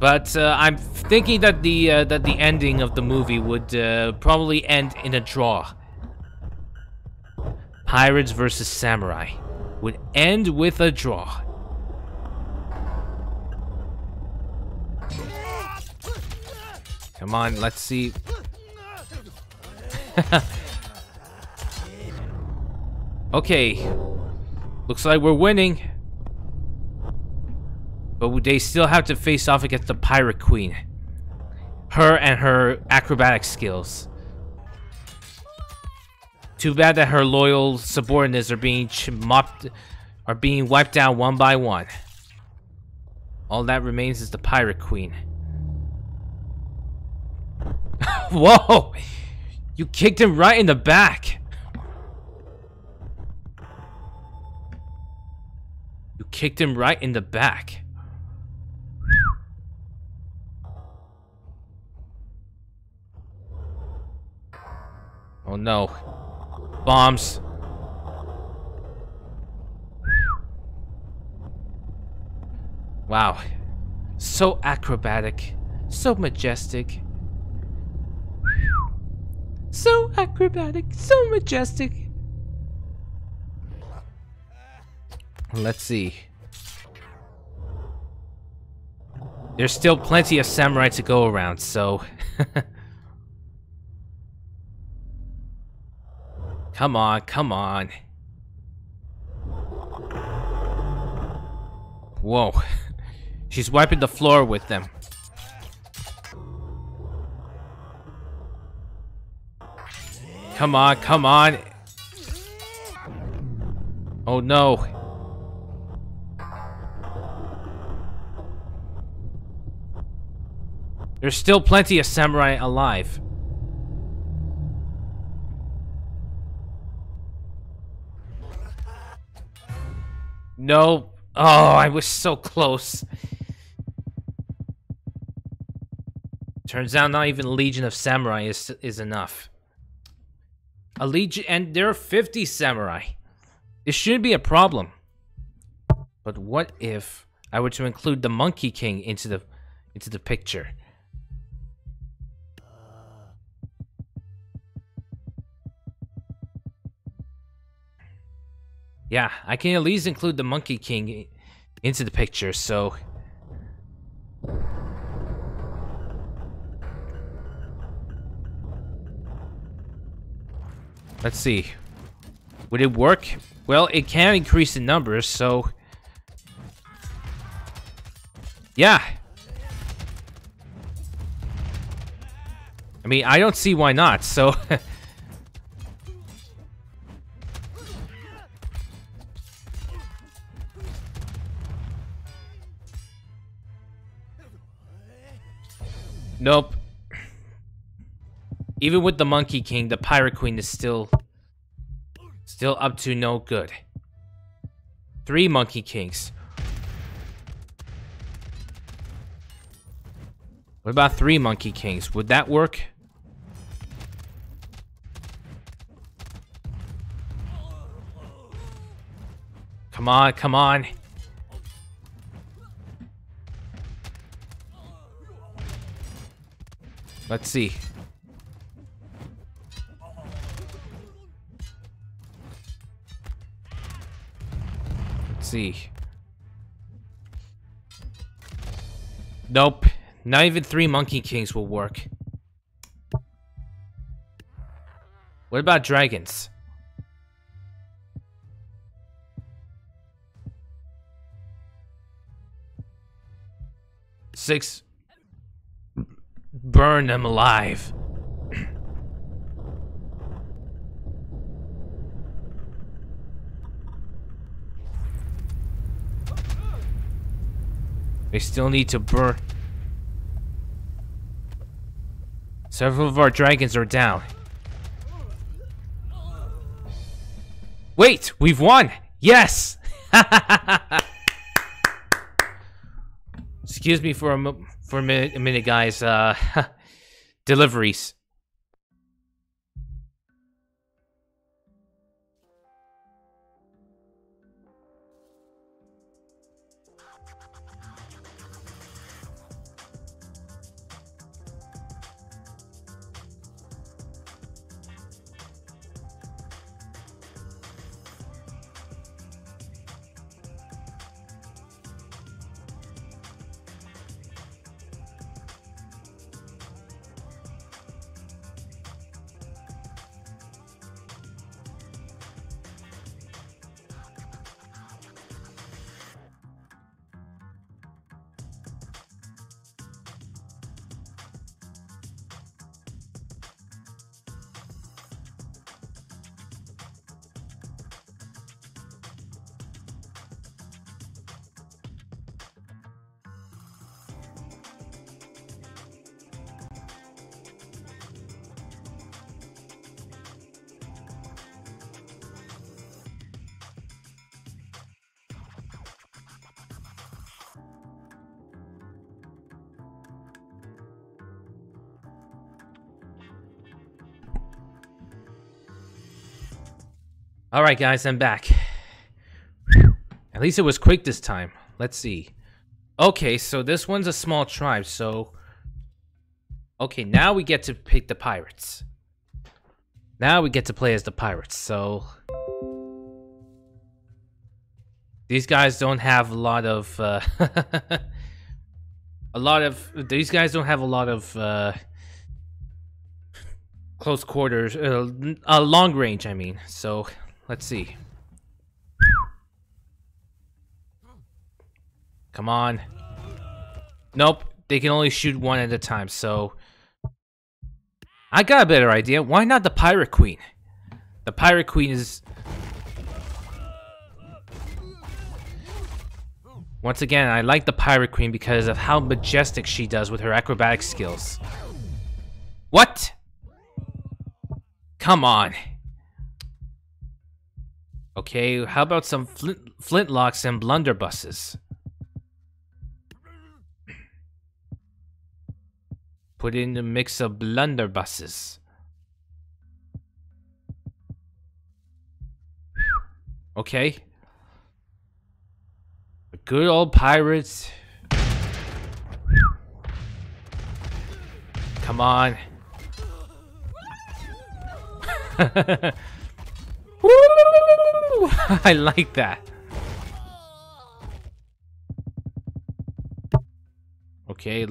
But uh, I'm thinking that the uh, that the ending of the movie would uh, probably end in a draw. Pirates versus Samurai would end with a draw. Come on, let's see. okay. Looks like we're winning. But they still have to face off against the Pirate Queen. Her and her acrobatic skills. Too bad that her loyal subordinates are being mopped, are being wiped out one by one. All that remains is the Pirate Queen. Whoa! You kicked him right in the back. You kicked him right in the back. Oh no. Bombs. Wow. So acrobatic. So majestic. So acrobatic. So majestic. Let's see. There's still plenty of samurai to go around, so... come on, come on. Whoa. She's wiping the floor with them. Come on, come on. Oh no. There's still plenty of samurai alive. No. Oh, I was so close. Turns out not even a Legion of Samurai is is enough. A Legion and there are 50 samurai. It shouldn't be a problem. But what if I were to include the Monkey King into the into the picture? Yeah, I can at least include the Monkey King into the picture, so... Let's see. Would it work? Well, it can increase the numbers, so... Yeah. I mean, I don't see why not, so... Nope. Even with the Monkey King, the Pirate Queen is still... Still up to no good. Three Monkey Kings. What about three Monkey Kings? Would that work? Come on, come on. Let's see. Let's see. Nope. Not even three Monkey Kings will work. What about dragons? Six burn them alive. They still need to burn. Several of our dragons are down. Wait, we've won! Yes! Excuse me for a moment for a minute, a minute guys. Uh, deliveries. Alright guys, I'm back. At least it was quick this time. Let's see. Okay, so this one's a small tribe, so... Okay, now we get to pick the pirates. Now we get to play as the pirates, so... These guys don't have a lot of... Uh... a lot of these guys don't have a lot of uh, close quarters, uh, uh, long range. I mean, so let's see. Come on. Nope, they can only shoot one at a time. So I got a better idea. Why not the Pirate Queen? The Pirate Queen is Once again, I like the Pirate Queen because of how majestic she does with her acrobatic skills. What? Come on. Okay, how about some flint flintlocks and blunderbusses? Put in a mix of blunderbusses. Okay. Good old pirates. Come on. I like that. Okay.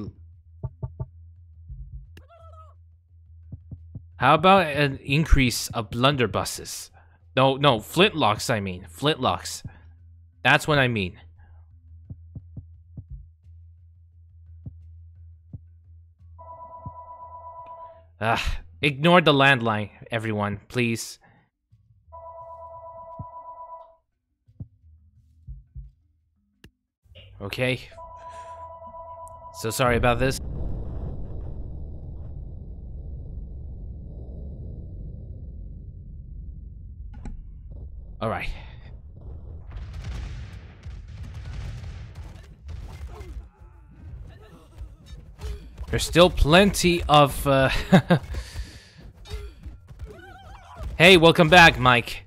How about an increase of blunderbusses? No, no, flintlocks, I mean. Flintlocks. That's what I mean. Ugh. Ignore the landline, everyone, please. Okay. So sorry about this. Alright. There's still plenty of, uh... hey, welcome back, Mike.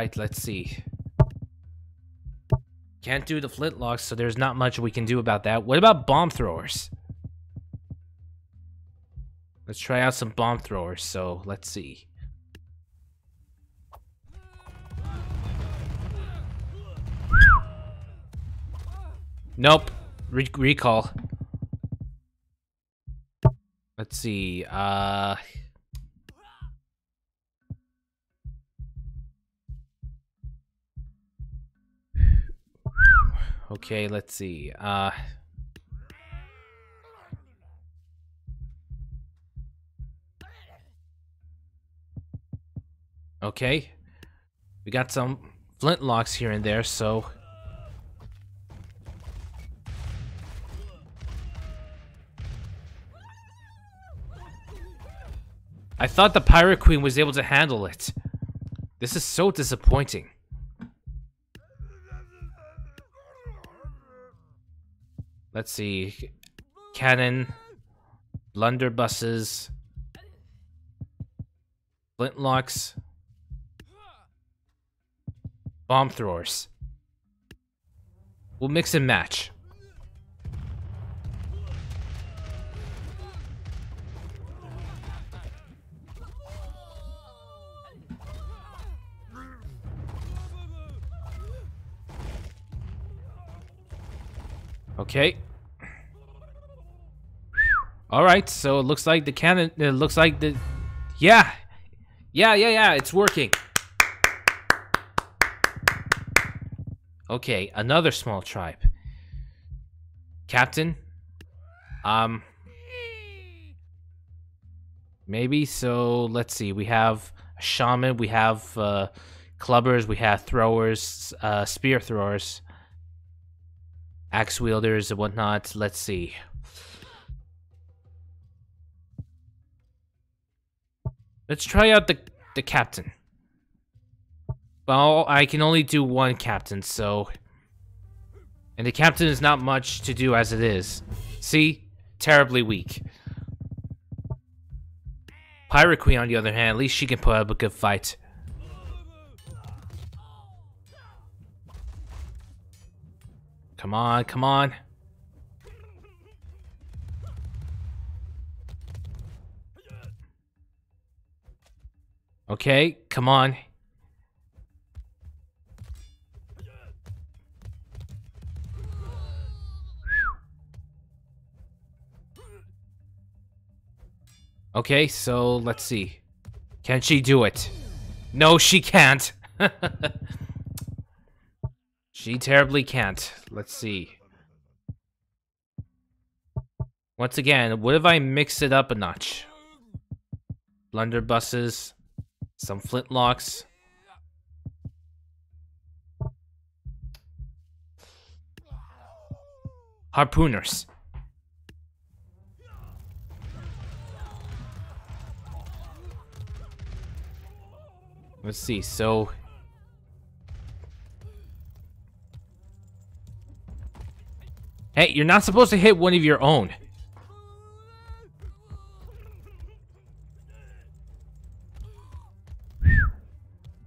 Alright, let's see. Can't do the flintlocks, so there's not much we can do about that. What about bomb throwers? Let's try out some bomb throwers, so let's see. Nope. Re recall. Let's see. Uh. Okay, let's see. Uh. Okay. We got some flintlocks here and there, so I thought the Pirate Queen was able to handle it. This is so disappointing. Let's see. Cannon. Blunderbusses. Flintlocks. Bomb throwers. We'll mix and match. Okay. All right, so it looks like the cannon. It looks like the, yeah, yeah, yeah, yeah. It's working. Okay, another small tribe. Captain. Um. Maybe so. Let's see. We have a shaman. We have uh, clubbers. We have throwers. Uh, spear throwers axe wielders and whatnot. Let's see. Let's try out the the captain. Well, I can only do one captain, so... And the captain is not much to do as it is. See? Terribly weak. Pirate Queen, on the other hand, at least she can put up a good fight. Come on, come on. Okay, come on. Okay, so let's see. Can she do it? No, she can't. she terribly can't. Let's see. Once again, what if I mix it up a notch? Blunderbusses, some flintlocks. Harpooners. Let's see, so... Hey, you're not supposed to hit one of your own.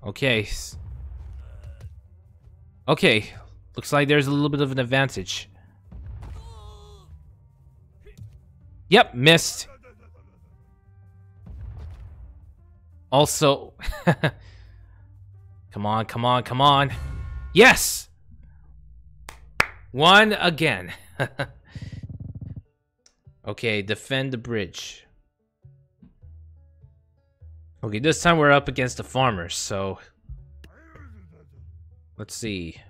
Okay. Okay. Looks like there's a little bit of an advantage. Yep, missed. Also... come on, come on, come on. Yes! One again. okay, defend the bridge. Okay, this time we're up against the farmers, so... Let's see.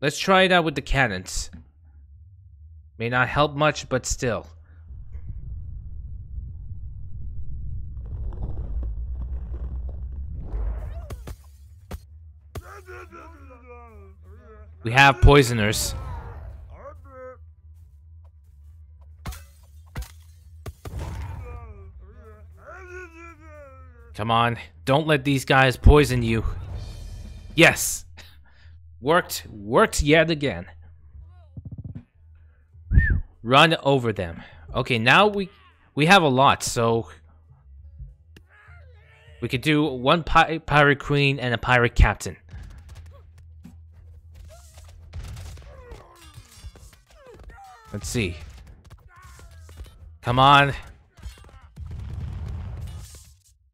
Let's try it out with the cannons. May not help much, but still. We have poisoners. Come on. Don't let these guys poison you. Yes. Worked. Worked yet again. Run over them. Okay, now we we have a lot, so we could do one pi pirate queen and a pirate captain. Let's see. Come on.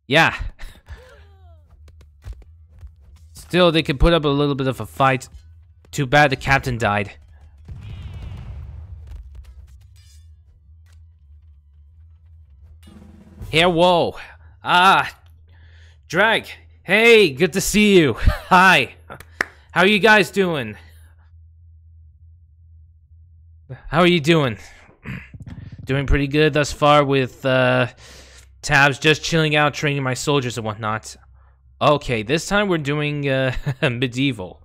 Yeah. Still, they can put up a little bit of a fight. Too bad the captain died. Here, whoa. Ah. Drag. Hey, good to see you. Hi. How are you guys doing? How are you doing? doing pretty good thus far with, uh... Tabs, just chilling out, training my soldiers and whatnot. Okay, this time we're doing uh, medieval.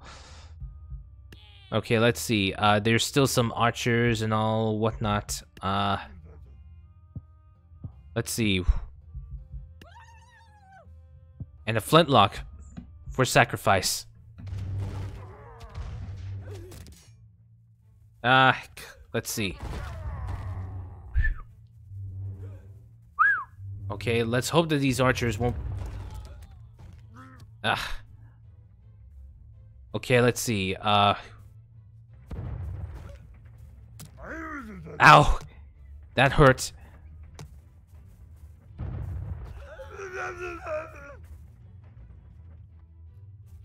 Okay, let's see. Uh, there's still some archers and all whatnot. Uh, let's see. And a flintlock for sacrifice. Ah, uh, let's see. Okay, let's hope that these archers won't... Ah. Okay, let's see. Uh... Ow! That hurts.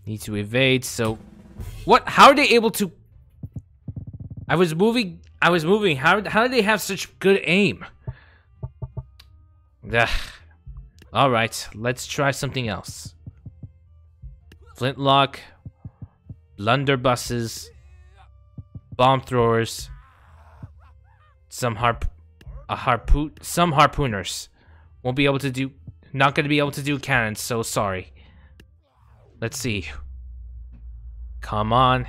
Need to evade, so... What? How are they able to... I was moving... I was moving. How, how did they have such good aim? Ugh. Alright, let's try something else. Flintlock, blunderbusses, bomb throwers, some harp, a harpoon, some harpooners. Won't be able to do, not gonna be able to do cannons, so sorry. Let's see. Come on.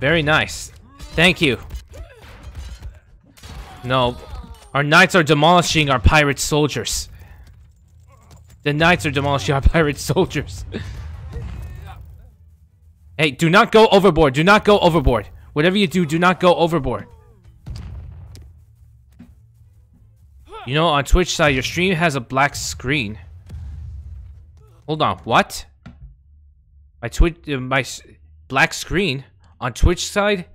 Very nice. Thank you. No. Our knights are demolishing our pirate soldiers. The knights are demolishing our pirate soldiers. hey, do not go overboard. Do not go overboard. Whatever you do, do not go overboard. You know, on Twitch side, your stream has a black screen. Hold on, what? My Twitch, uh, my black screen on Twitch side?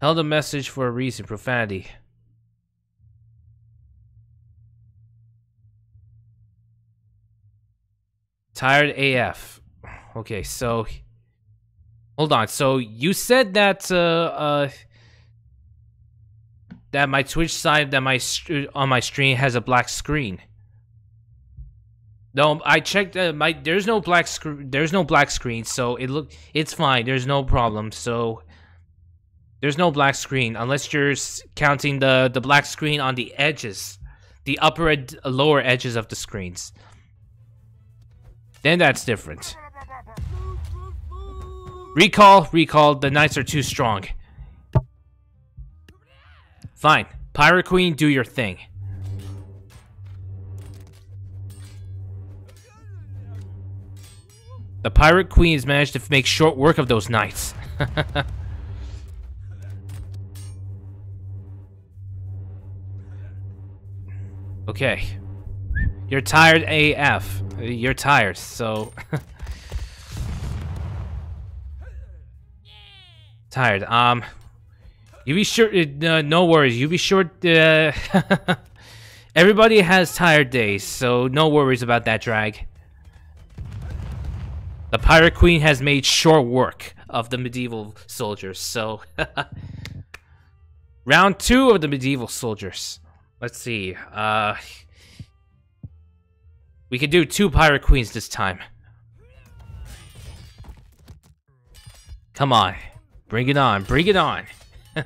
Held a message for a reason, profanity. Tired AF. Okay, so hold on. So you said that uh, uh that my Twitch side that my on my stream has a black screen. No, I checked. Uh, my there's no black screen. There's no black screen, so it look it's fine. There's no problem. So there's no black screen unless you're counting the the black screen on the edges, the upper and lower edges of the screens. Then that's different. Recall, recall. The knights are too strong. Fine. Pirate Queen, do your thing. The Pirate Queen has managed to make short work of those knights. okay. You're tired AF. You're tired, so... tired. Um... You be sure, uh, no worries. You be sure. Uh, everybody has tired days, so no worries about that drag. The Pirate Queen has made short work of the medieval soldiers, so... Round two of the medieval soldiers. Let's see. Uh, we can do two Pirate Queens this time. Come on. Bring it on. Bring it on.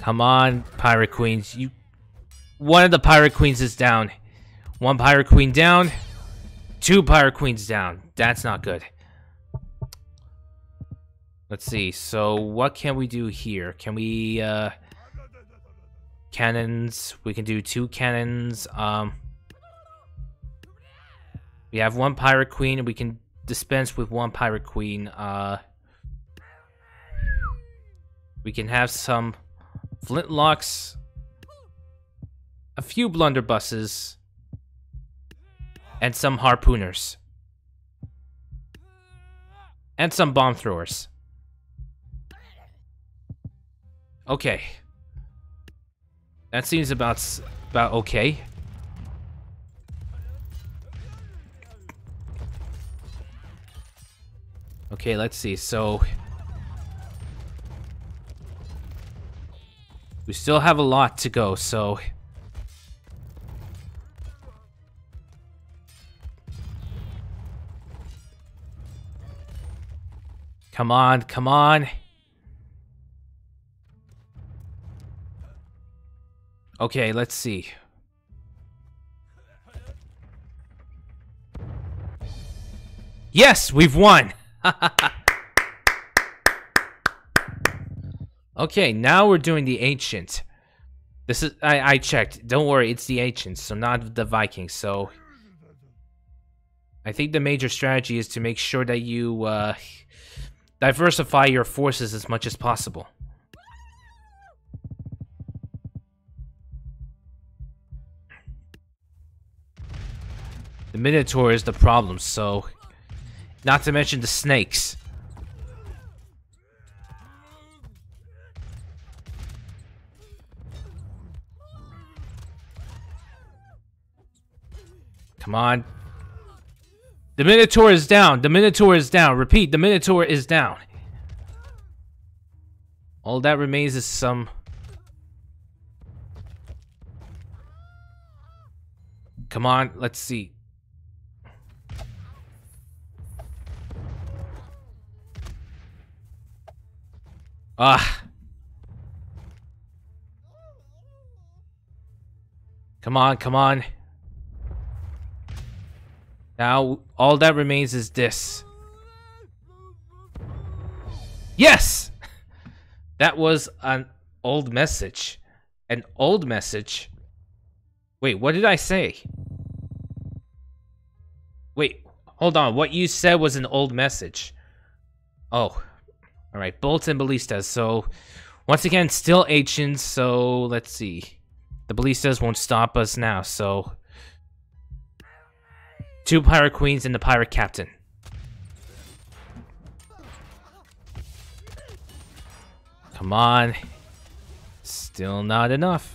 Come on, Pirate Queens. You one of the Pirate Queens is down. One Pirate Queen down. Two Pirate Queens down. That's not good. Let's see. So what can we do here? Can we uh cannons? We can do two cannons. Um We have one Pirate Queen and we can dispense with one Pirate Queen. Uh, we can have some flintlocks, a few blunderbusses, and some harpooners. And some bomb throwers. Okay. That seems about about okay. Okay, let's see. So... We still have a lot to go, so... Come on, come on. Okay, let's see. Yes, we've won! okay, now we're doing the ancient. This is I, I checked. Don't worry, it's the ancients, so not the Vikings. So I think the major strategy is to make sure that you uh, diversify your forces as much as possible. The Minotaur is the problem, so not to mention the snakes. Come on. The Minotaur is down. The Minotaur is down. Repeat, the Minotaur is down. All that remains is some... Come on, let's see. Ah. Come on, come on. Now, all that remains is this. Yes! That was an old message. An old message? Wait, what did I say? Wait, hold on. What you said was an old message. Oh. All right, bolts and ballistas. So, once again, still ancients. So, let's see. The ballistas won't stop us now. So, two pirate queens and the pirate captain. Come on. Still not enough.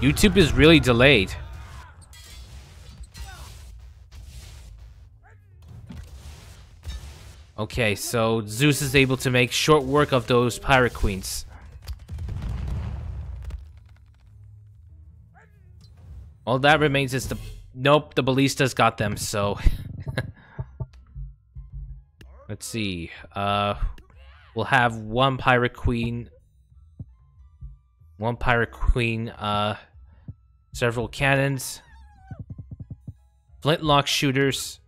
YouTube is really delayed. Okay, so Zeus is able to make short work of those pirate queens. All that remains is the... Nope, the ballistas got them, so... Let's see. Uh, we'll have one pirate queen. One pirate queen, uh... Several cannons. Flintlock shooters.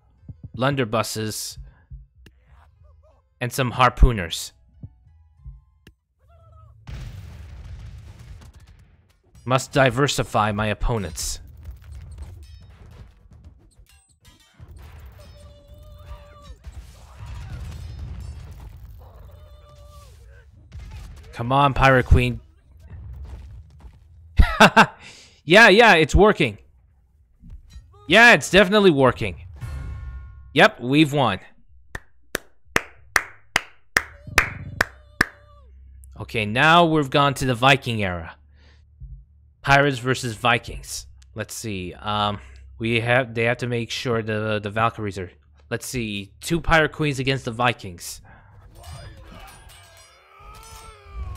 Blunderbusses and some harpooners. Must diversify my opponents. Come on, Pirate Queen. yeah, yeah, it's working. Yeah, it's definitely working. Yep, we've won. Okay, now we've gone to the Viking era. Pirates versus Vikings. Let's see. Um, we have they have to make sure the the Valkyries are. Let's see, two pirate queens against the Vikings.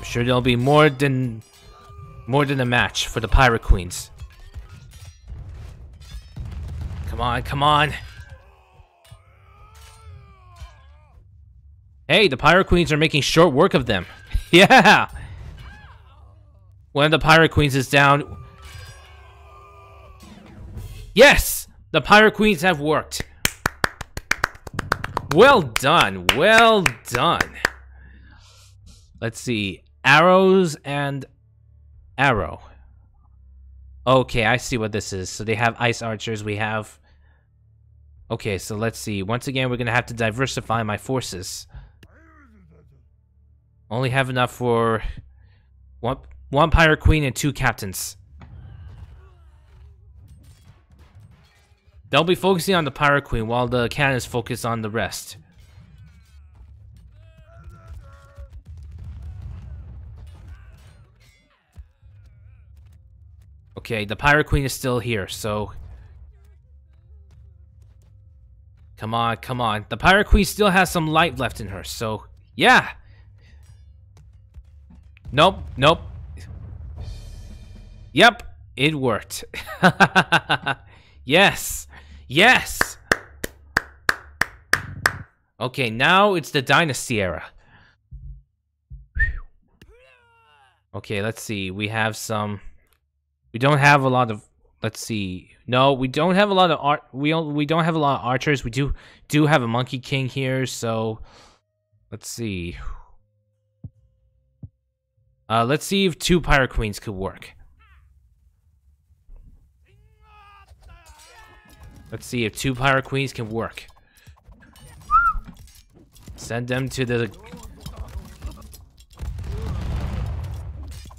I'm sure there'll be more than more than a match for the pirate queens. Come on, come on. Hey, the pirate queens are making short work of them. Yeah! One of the pirate queens is down. Yes! The pirate queens have worked. Well done. Well done. Let's see. Arrows and arrow. Okay, I see what this is. So they have ice archers. We have... Okay, so let's see. Once again, we're going to have to diversify my forces. Only have enough for one, one pirate queen and two captains. They'll be focusing on the pirate queen while the cannons focus on the rest. Okay, the pirate queen is still here, so... Come on, come on. The pirate queen still has some light left in her, so... Yeah! Nope, nope. Yep, it worked. yes, yes. Okay, now it's the Dynasty era. Okay, let's see. We have some... We don't have a lot of... Let's see. No, we don't have a lot of art. We don't. We don't have a lot of archers. We do do have a monkey king here. So, let's see. Uh, let's see if two Pirate Queens could work. Let's see if two Pirate Queens can work. Send them to the...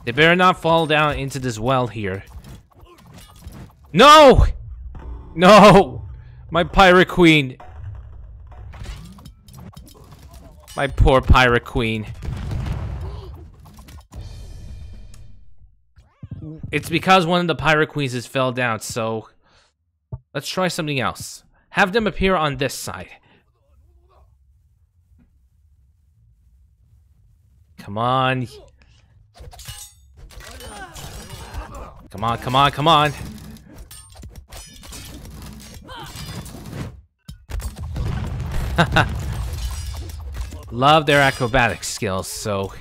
They better not fall down into this well here. No! No! My Pirate Queen. My poor Pirate Queen. It's because one of the pirate queens has fell down, so let's try something else. Have them appear on this side. Come on. Come on, come on, come on. Love their acrobatic skills, so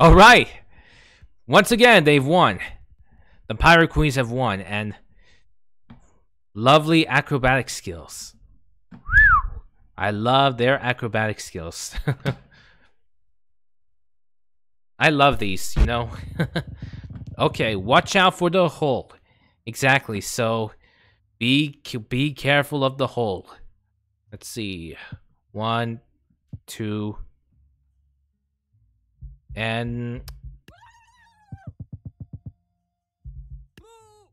All right. Once again, they've won. The Pirate Queens have won, and lovely acrobatic skills. I love their acrobatic skills. I love these, you know. okay, watch out for the hole. Exactly. So be be careful of the hole. Let's see. One, two, and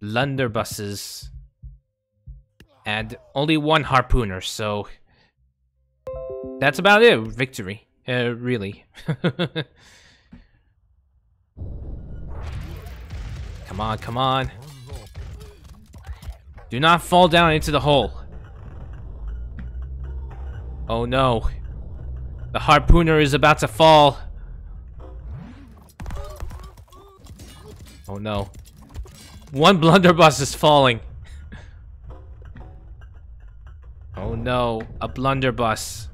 blunderbusses and only one harpooner so that's about it victory Uh, really. come on, come on. Do not fall down into the hole. Oh no. The harpooner is about to fall. Oh no. One blunderbuss is falling. oh no, a blunderbuss.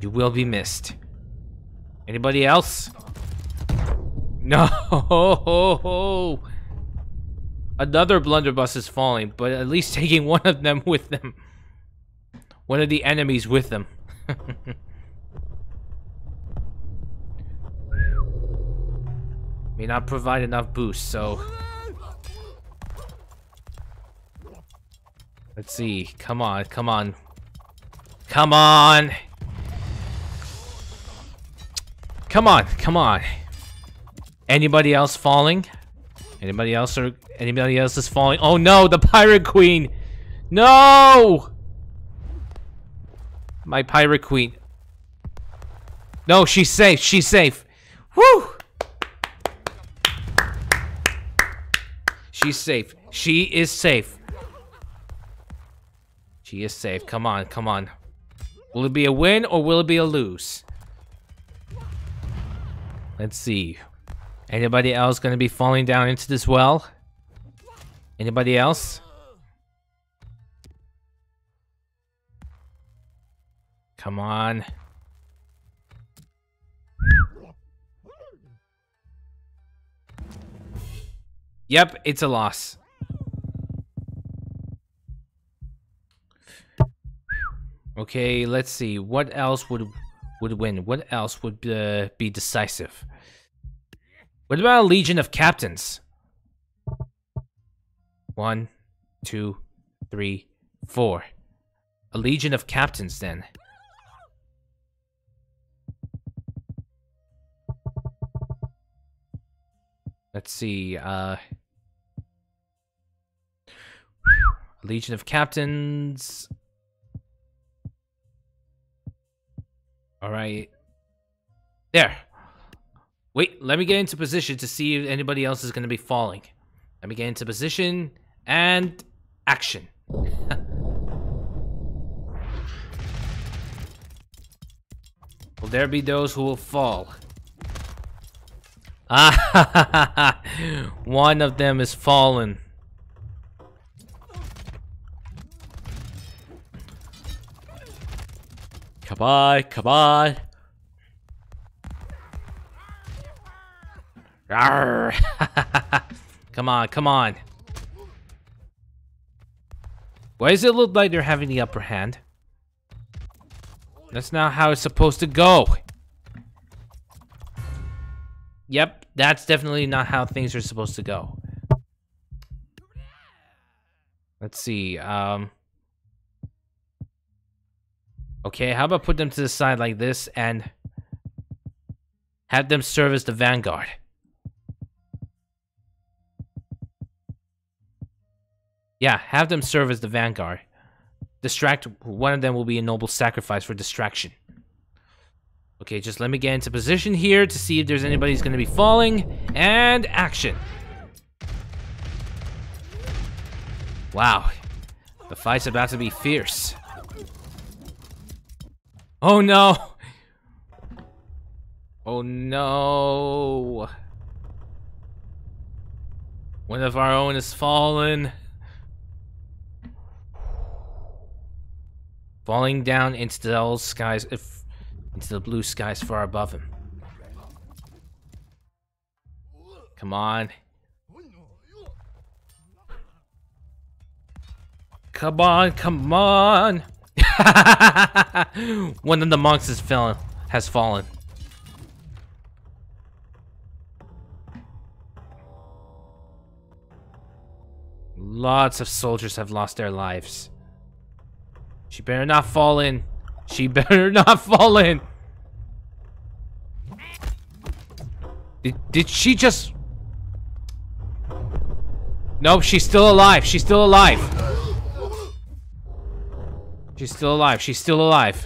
You will be missed. Anybody else? No! Another blunderbuss is falling, but at least taking one of them with them. One of the enemies with them. May not provide enough boost, so... Let's see. Come on, come on. Come on! Come on, come on. Anybody else falling? Anybody else or anybody else is falling? Oh no, the pirate queen! No! My pirate queen. No, she's safe. She's safe. Woo! She's safe. She is safe. She is safe. Come on, come on. Will it be a win or will it be a lose? Let's see. Anybody else gonna be falling down into this well? Anybody else? Come on. Yep, it's a loss. Okay, let's see. What else would would win? What else would uh, be decisive? What about a legion of captains? One, two, three, four. A legion of captains, then. Let's see, uh... Legion of Captains. Alright. There. Wait, let me get into position to see if anybody else is going to be falling. Let me get into position and action. will there be those who will fall? Ah, one of them is fallen. Come on, come on. come on, come on. Why does it look like they're having the upper hand? That's not how it's supposed to go. Yep, that's definitely not how things are supposed to go. Let's see, um... Okay, how about put them to the side like this and have them serve as the vanguard. Yeah, have them serve as the vanguard. Distract, one of them will be a noble sacrifice for distraction. Okay, just let me get into position here to see if there's anybody who's going to be falling. And action. Wow. The fight's about to be fierce. Oh no! Oh no! One of our own has fallen. Falling down into the skies, if, into the blue skies far above him. Come on. Come on, come on! One of the monks has fallen. Has fallen. Lots of soldiers have lost their lives. She better not fall in. She better not fall in. Did, did she just... Nope, she's still alive. She's still alive. She's still alive. She's still alive.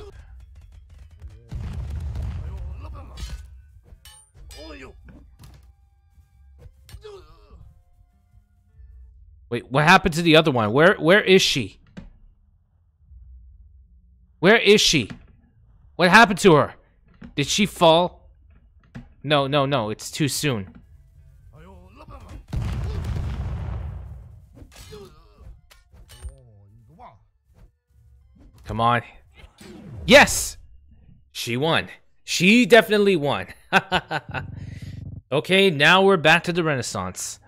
Wait, what happened to the other one? Where where is she? Where is she? What happened to her? Did she fall? No, no, no, it's too soon. Come on. Yes! She won. She definitely won. okay, now we're back to the Renaissance.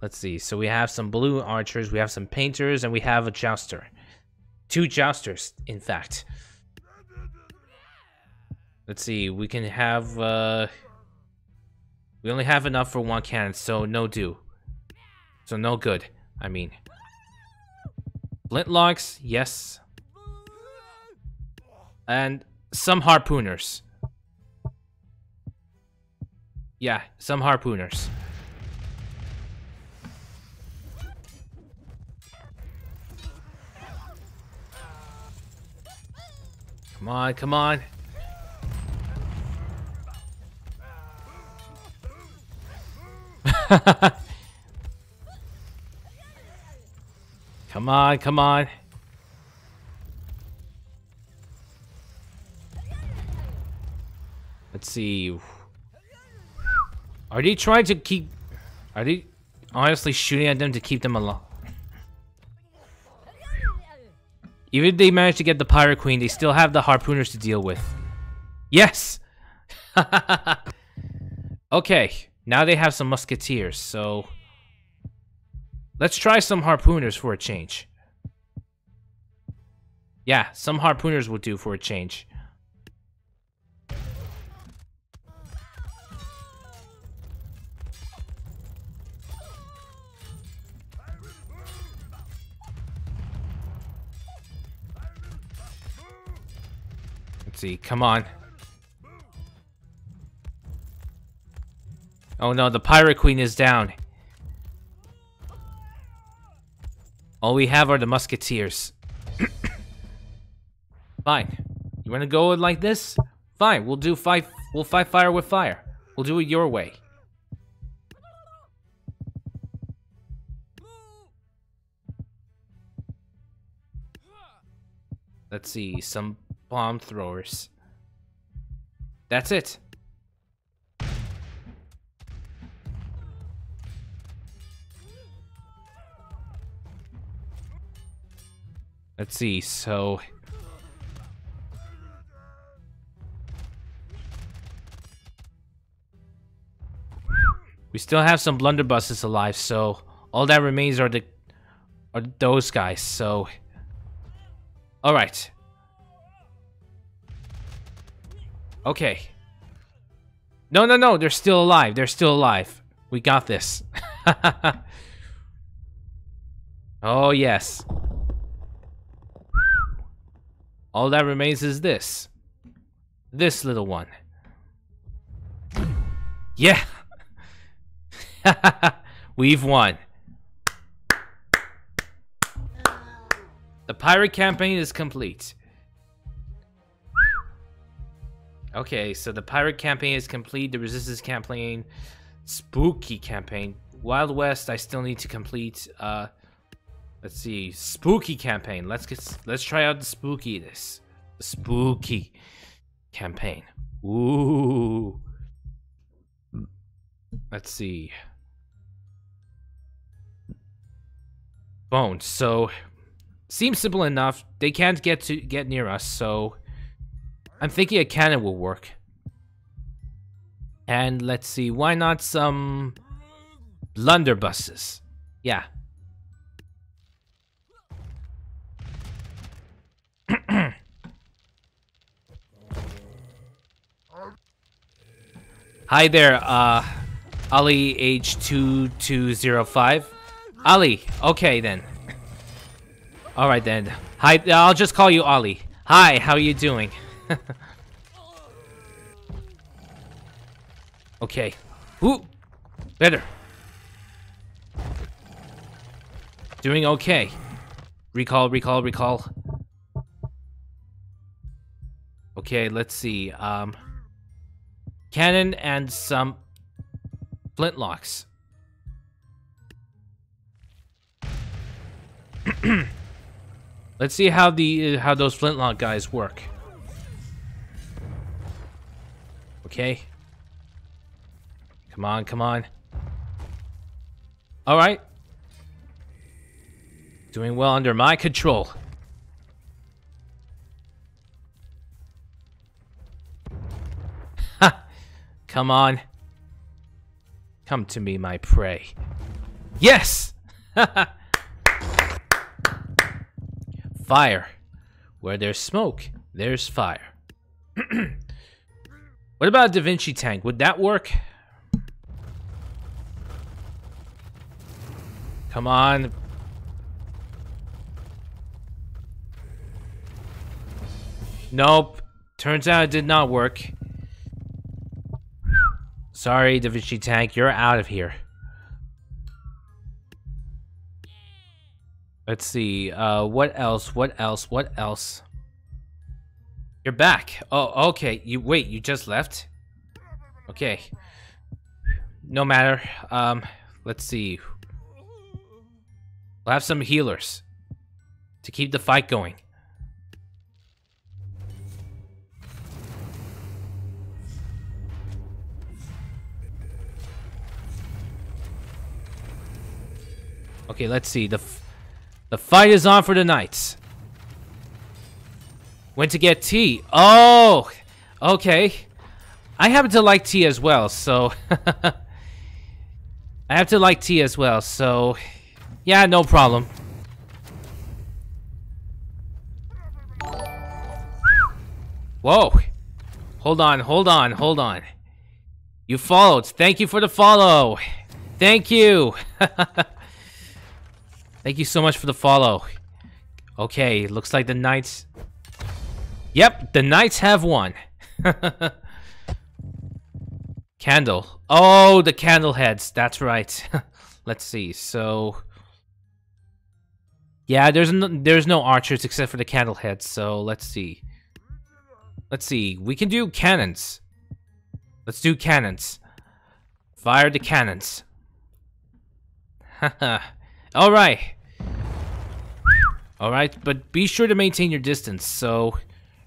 Let's see. So we have some blue archers, we have some painters, and we have a jouster. Two jousters, in fact. Let's see. We can have, uh... We only have enough for one cannon, so no do. So no good, I mean. Flintlocks, yes. And some harpooners. Yeah, some harpooners. Come on, come on. come on, come on. Let's see. Are they trying to keep... Are they honestly shooting at them to keep them alive? Even if they manage to get the Pirate Queen, they still have the Harpooners to deal with. Yes! okay, now they have some Musketeers, so... Let's try some Harpooners for a change. Yeah, some Harpooners will do for a change. Come on. Oh no, the Pirate Queen is down. All we have are the Musketeers. Fine. You wanna go like this? Fine, we'll do five we'll fight fire with fire. We'll do it your way. Let's see, some bomb throwers. That's it. Let's see, so... We still have some blunderbusses alive, so all that remains are the are those guys, so... Alright. Okay. No, no, no. They're still alive. They're still alive. We got this. oh, yes. All that remains is this. This little one. Yeah. We've won. The pirate campaign is complete. Okay, so the pirate campaign is complete. The resistance campaign, spooky campaign, Wild West. I still need to complete. Uh, let's see, spooky campaign. Let's get. Let's try out the spooky this. The spooky campaign. Ooh. Let's see. Bones. So, seems simple enough. They can't get to get near us, so I'm thinking a cannon will work. And let's see, why not some blunderbusses? Yeah. Hi there, uh, Ali H2205. Ali, okay then. Alright then. Hi, I'll just call you Ali. Hi, how are you doing? okay. Ooh! Better. Doing okay. Recall, recall, recall. Okay, let's see. Um, cannon and some flintlocks. Let's see how the how those flintlock guys work. Okay. Come on, come on. All right. Doing well under my control. Ha! Come on. Come to me, my prey. Yes! fire. Where there's smoke, there's fire. what about a Da Vinci tank? Would that work? Come on. Nope. Turns out it did not work. Sorry, Da Vinci tank, you're out of here. Let's see. Uh, what else? What else? What else? You're back. Oh, okay. You wait. You just left. Okay. No matter. Um, let's see. We'll have some healers to keep the fight going. Okay, let's see. The the fight is on for the knights. Went to get tea. Oh, okay. I happen to like tea as well, so... I have to like tea as well, so... Yeah, no problem. Whoa. Hold on, hold on, hold on. You followed. Thank you for the follow. Thank you. Thank you so much for the follow. Okay, looks like the knights... Yep, the knights have won. candle. Oh, the candle heads. That's right. Let's see. So... Yeah, there's no, there's no archers except for the candle heads, so let's see. Let's see. We can do cannons. Let's do cannons. Fire the cannons. Alright. Alright, but be sure to maintain your distance, so...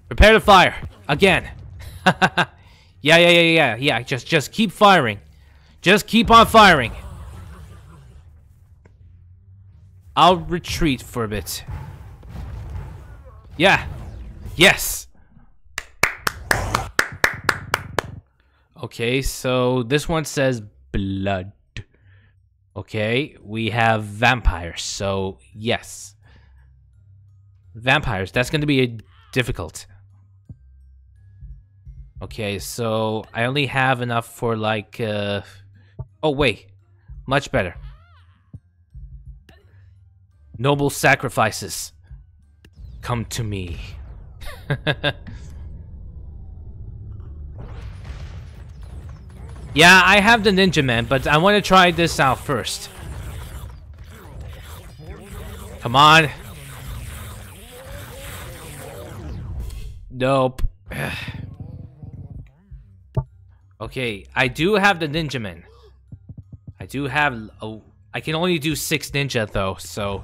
Prepare to fire. Again. yeah, yeah, yeah, yeah, yeah. Just, just keep firing. Just keep on firing. I'll retreat for a bit. Yeah. Yes. Okay, so this one says blood. Okay, we have vampires, so yes. Vampires, that's going to be a difficult. Okay, so I only have enough for like, uh... Oh, wait. Much better. Noble sacrifices. Come to me. Yeah, I have the Ninja Man, but I want to try this out first. Come on. Nope. Okay, I do have the Ninja Man. I do have... I can only do six ninja, though, so...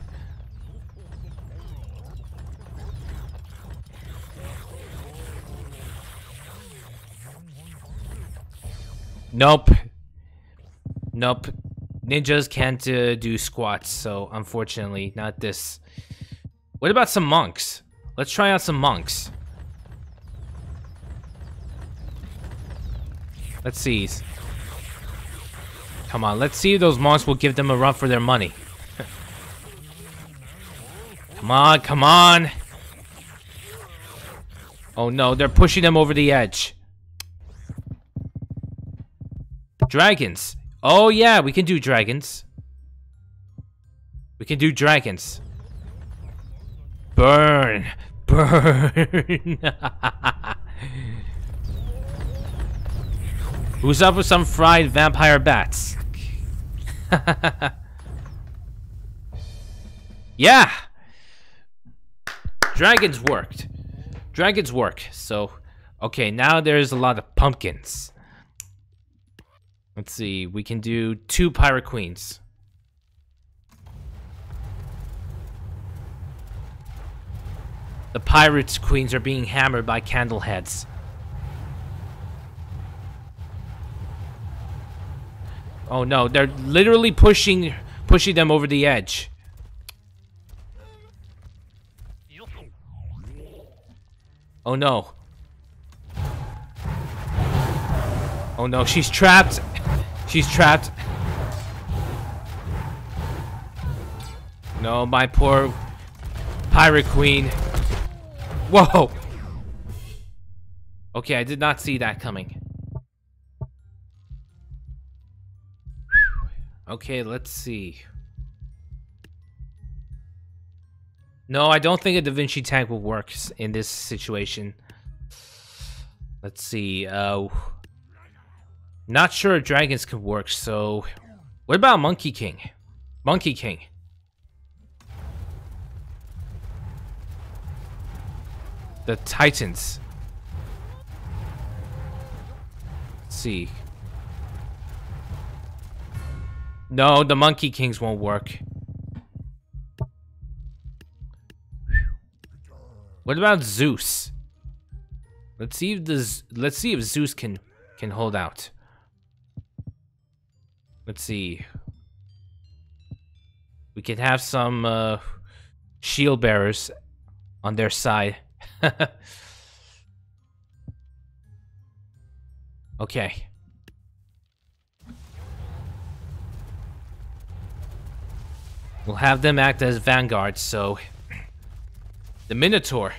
Nope. Nope. Ninjas can't uh, do squats, so unfortunately, not this. What about some monks? Let's try out some monks. Let's see. Come on, let's see if those monks will give them a run for their money. come on, come on! Oh no, they're pushing them over the edge. Dragons. Oh yeah, we can do dragons. We can do dragons. Burn. Burn. Who's up with some fried vampire bats? yeah! Dragons worked. Dragons work. So, okay, now there's a lot of pumpkins. Let's see, we can do two Pirate Queens. The pirates queens are being hammered by candleheads. Oh no, they're literally pushing pushing them over the edge. Oh no. Oh no, she's trapped. She's trapped. No, my poor pirate queen. Whoa! Okay, I did not see that coming. Okay, let's see. No, I don't think a Da Vinci tank will work in this situation. Let's see. Uh, not sure dragons can work, so... What about Monkey King? Monkey King. The Titans. Let's see. No, the Monkey Kings won't work. What about Zeus? Let's see if this. Let's see if Zeus can can hold out. Let's see. We can have some uh, shield bearers on their side. okay. We'll have them act as vanguards, so... The Minotaur.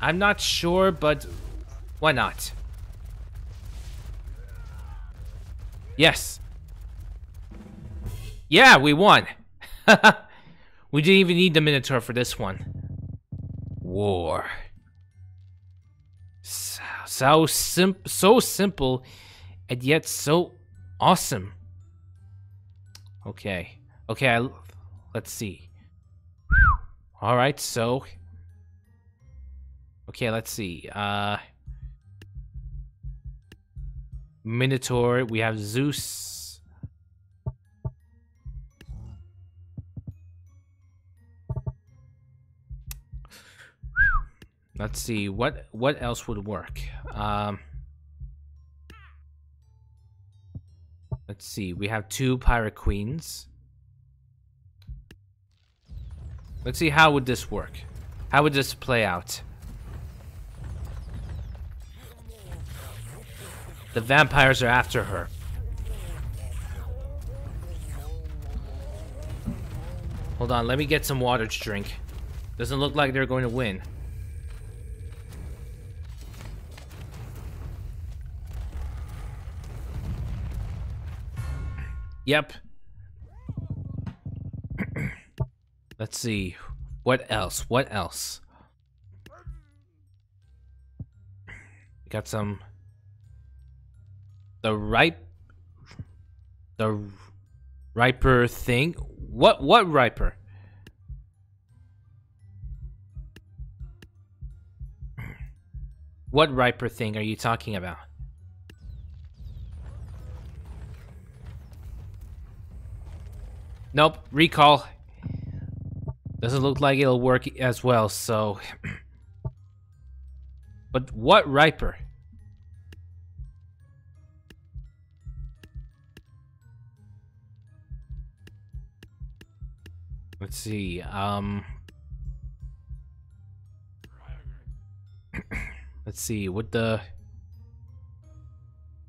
I'm not sure, but why not? Yes. Yeah, we won. we didn't even need the Minotaur for this one. War. So, so, so simple, and yet so awesome. Okay. Okay, I, let's see. All right, so... Okay, let's see. Uh... Minotaur, we have Zeus. Let's see, what what else would work? Um... Let's see. We have two pirate queens. Let's see how would this work. How would this play out? The vampires are after her. Hold on, let me get some water to drink. Doesn't look like they're going to win. Yep. Let's see. What else? What else? We got some... The ripe... The riper thing? What, what riper? What riper thing are you talking about? Nope, recall. Doesn't look like it'll work as well, so... but what Riper? Let's see, um... Let's see, what the...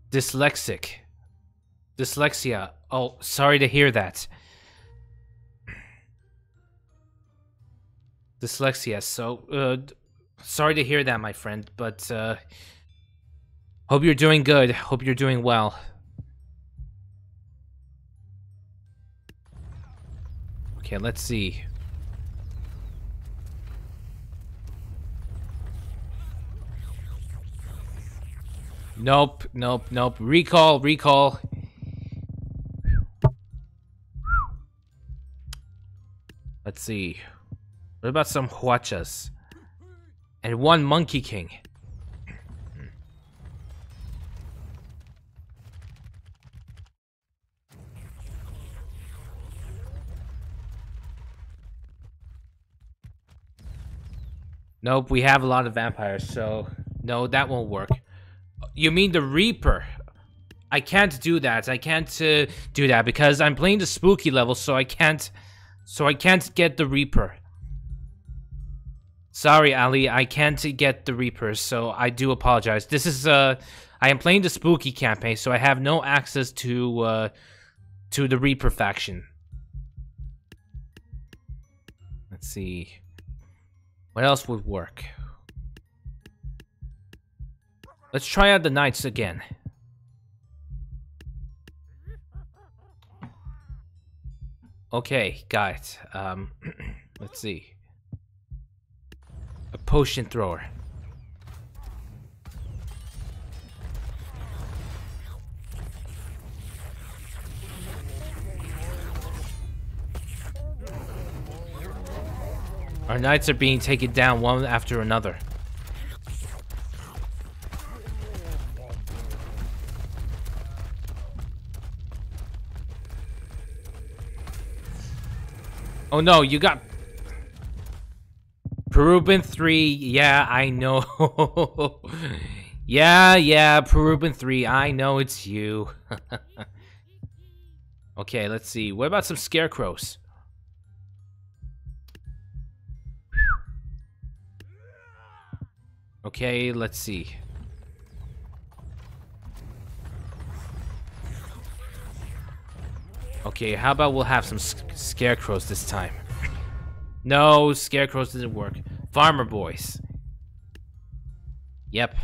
Dyslexic. Dyslexia. Oh, sorry to hear that. Dyslexia. So, uh, sorry to hear that, my friend, but uh, hope you're doing good. Hope you're doing well. Okay, let's see. Nope, nope, nope. Recall, recall. Let's see. What about some hwachas? And one Monkey King. Nope, we have a lot of vampires, so no, that won't work. You mean the Reaper? I can't do that. I can't uh, do that because I'm playing the spooky level, so I can't. So I can't get the Reaper. Sorry, Ali, I can't get the Reapers, so I do apologize. This is uh, I am playing the spooky campaign, so I have no access to uh, to the Reaper faction. Let's see. What else would work? Let's try out the knights again. Okay, got it. Um, let's see. A potion thrower. Our knights are being taken down one after another. Oh no, you got Peruban 3. Yeah, I know. yeah, yeah, Peruban 3. I know it's you. okay, let's see. What about some scarecrows? Okay, let's see. Okay, how about we'll have some scarecrows this time? No, scarecrows didn't work. Farmer boys. Yep.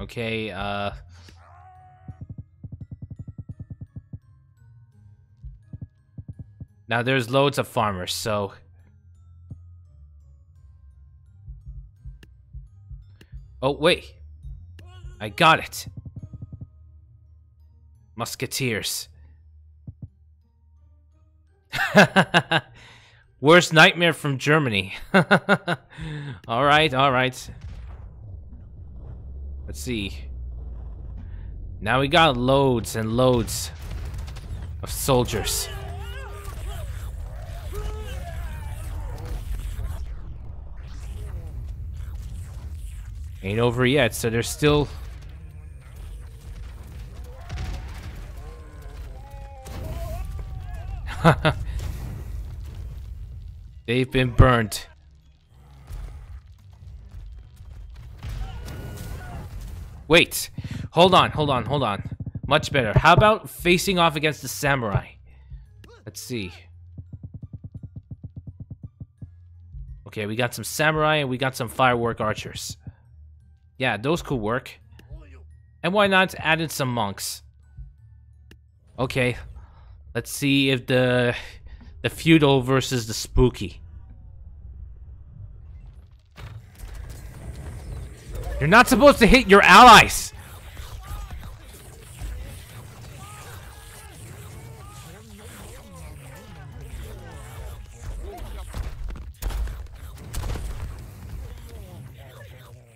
Okay, uh... Now there's loads of farmers, so Oh, wait. I got it. Musketeers. Worst nightmare from Germany. alright, alright. Let's see. Now we got loads and loads of soldiers. Ain't over yet, so there's still... They've been burnt. Wait. Hold on, hold on, hold on. Much better. How about facing off against the samurai? Let's see. Okay, we got some samurai and we got some firework archers. Yeah, those could work. And why not add in some monks? Okay, let's see if the the feudal versus the spooky. You're not supposed to hit your allies!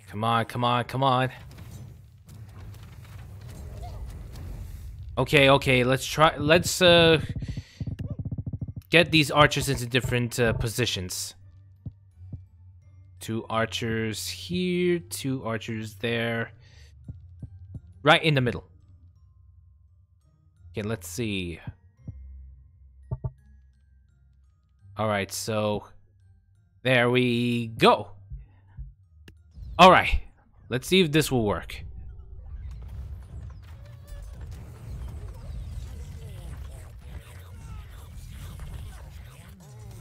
Come on, come on, come on. Okay, okay, let's try, let's, uh, get these archers into different uh, positions. Two archers here, two archers there. Right in the middle. Okay, let's see. Alright, so... There we go. Alright, let's see if this will work.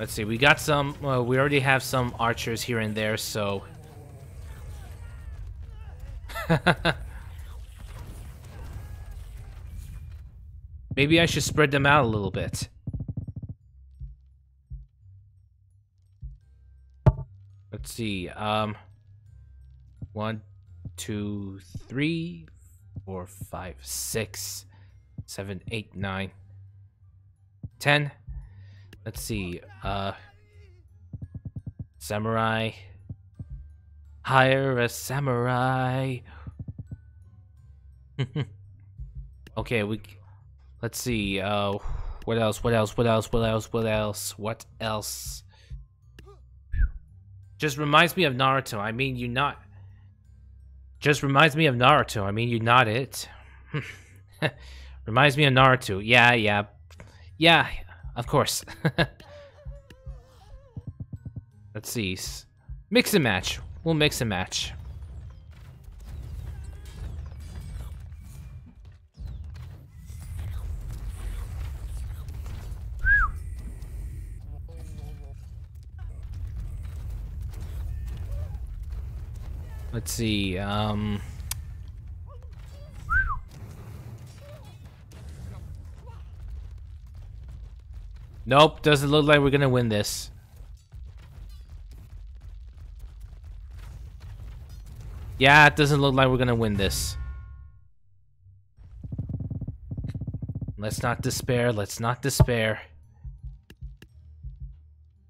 Let's see, we got some, well, we already have some archers here and there, so... Maybe I should spread them out a little bit. Let's see, um... One, two, three, four, five, six, seven, eight, nine, ten. Let's see. Uh, samurai. Hire a samurai. okay, we. Let's see. Uh, what else? What else? What else? What else? What else? What else? Just reminds me of Naruto. I mean, you're not. Just reminds me of Naruto. I mean, you're not it. reminds me of Naruto. Yeah, yeah. Yeah, of course. Let's see. Mix and match. We'll mix and match. Let's see, um... Nope, doesn't look like we're gonna win this. Yeah, it doesn't look like we're gonna win this. Let's not despair, let's not despair.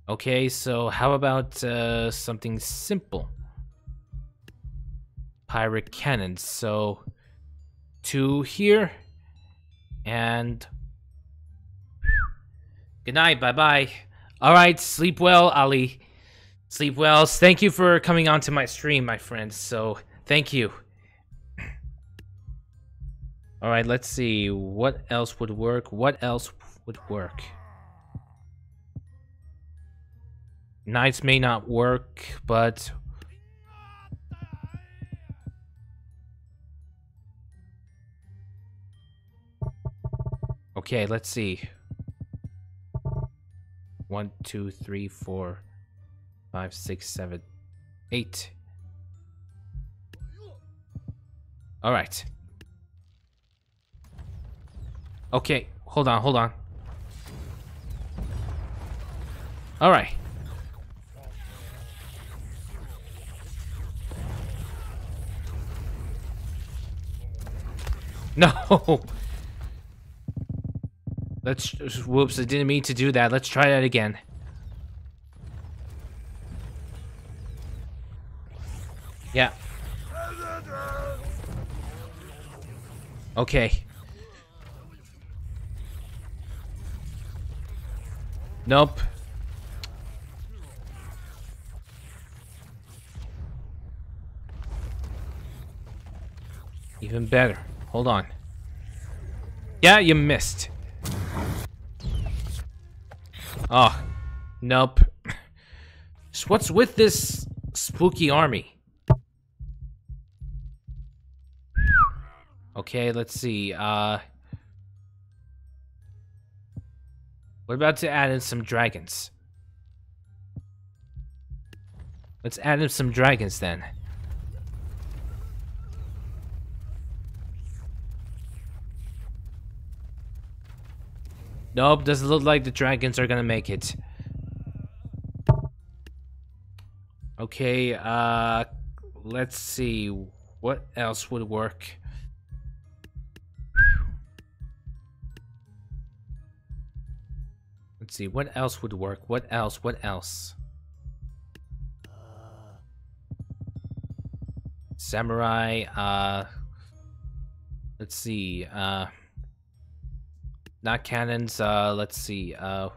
Okay, so how about uh, something simple? Pirate cannons, so two here, and good night, bye-bye. Alright, sleep well, Ali. Sleep well. Thank you for coming on to my stream, my friends. So, thank you. All right, let's see. What else would work? What else would work? Knights may not work, but... Okay, let's see. One, two, three, four five, six, seven, eight. All right. Okay, hold on, hold on. All right. No. Let's. Whoops! I didn't mean to do that. Let's try that again. Yeah. Okay. Nope. Even better. Hold on. Yeah, you missed. Oh. Nope. So what's with this spooky army? Okay, let's see. Uh, we're about to add in some dragons. Let's add in some dragons then. Nope, doesn't look like the dragons are gonna make it. Okay, uh, let's see. What else would work? Let's see, what else would work? What else? What else? Samurai, uh... Let's see, uh... Not cannons, uh, let's see, uh...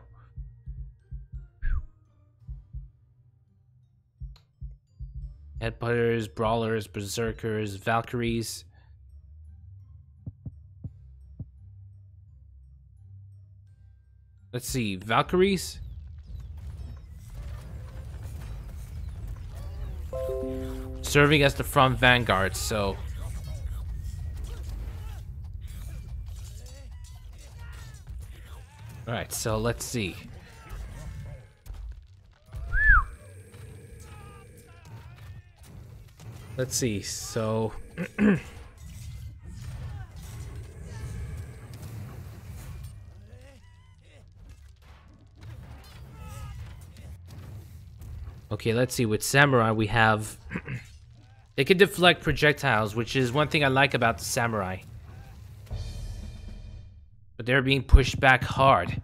Headbutters, Brawlers, Berserkers, Valkyries... Let's see, Valkyries? Serving as the front vanguard, so... Alright, so let's see. Let's see, so... Okay, let's see. With Samurai, we have... they can deflect projectiles, which is one thing I like about the Samurai. But they're being pushed back hard.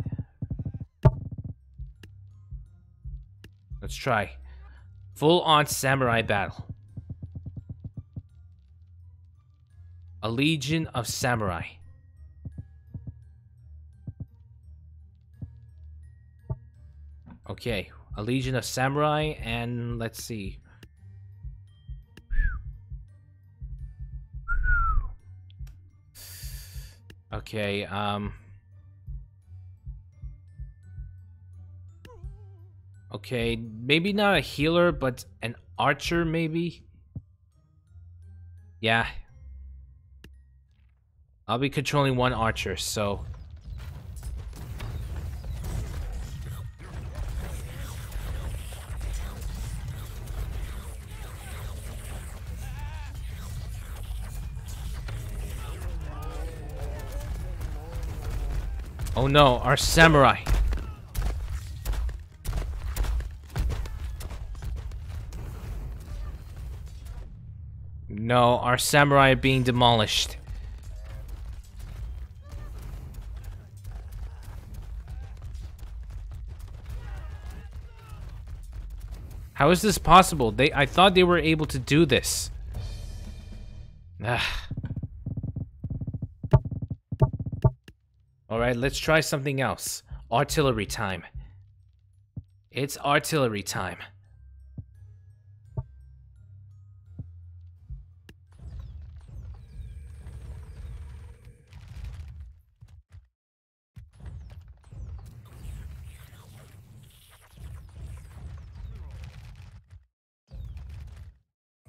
Let's try. Full-on Samurai battle. A legion of Samurai. Okay, a legion of samurai, and let's see. Okay, um... Okay, maybe not a healer, but an archer, maybe? Yeah. I'll be controlling one archer, so... Oh no, our samurai. No, our samurai being demolished. How is this possible? They I thought they were able to do this. Ah. Alright, let's try something else. Artillery time. It's artillery time.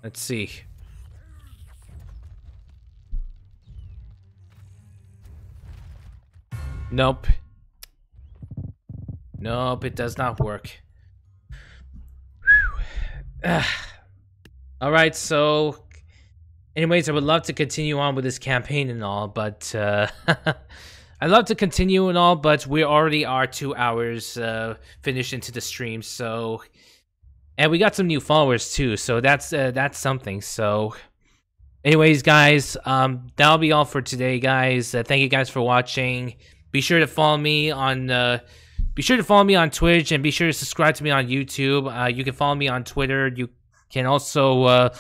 Let's see. Nope. Nope, it does not work. Alright, so... Anyways, I would love to continue on with this campaign and all, but... Uh, I'd love to continue and all, but we already are two hours uh, finished into the stream, so... And we got some new followers too, so that's uh, that's something, so... Anyways, guys, um, that'll be all for today, guys. Uh, thank you guys for watching. Be sure to follow me on. Uh, be sure to follow me on Twitch and be sure to subscribe to me on YouTube. Uh, you can follow me on Twitter. You can also uh,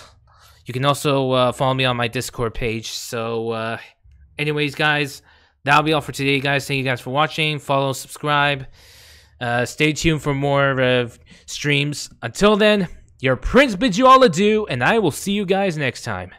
you can also uh, follow me on my Discord page. So, uh, anyways, guys, that'll be all for today, guys. Thank you guys for watching. Follow, subscribe. Uh, stay tuned for more streams. Until then, your prince bids you all adieu, and I will see you guys next time.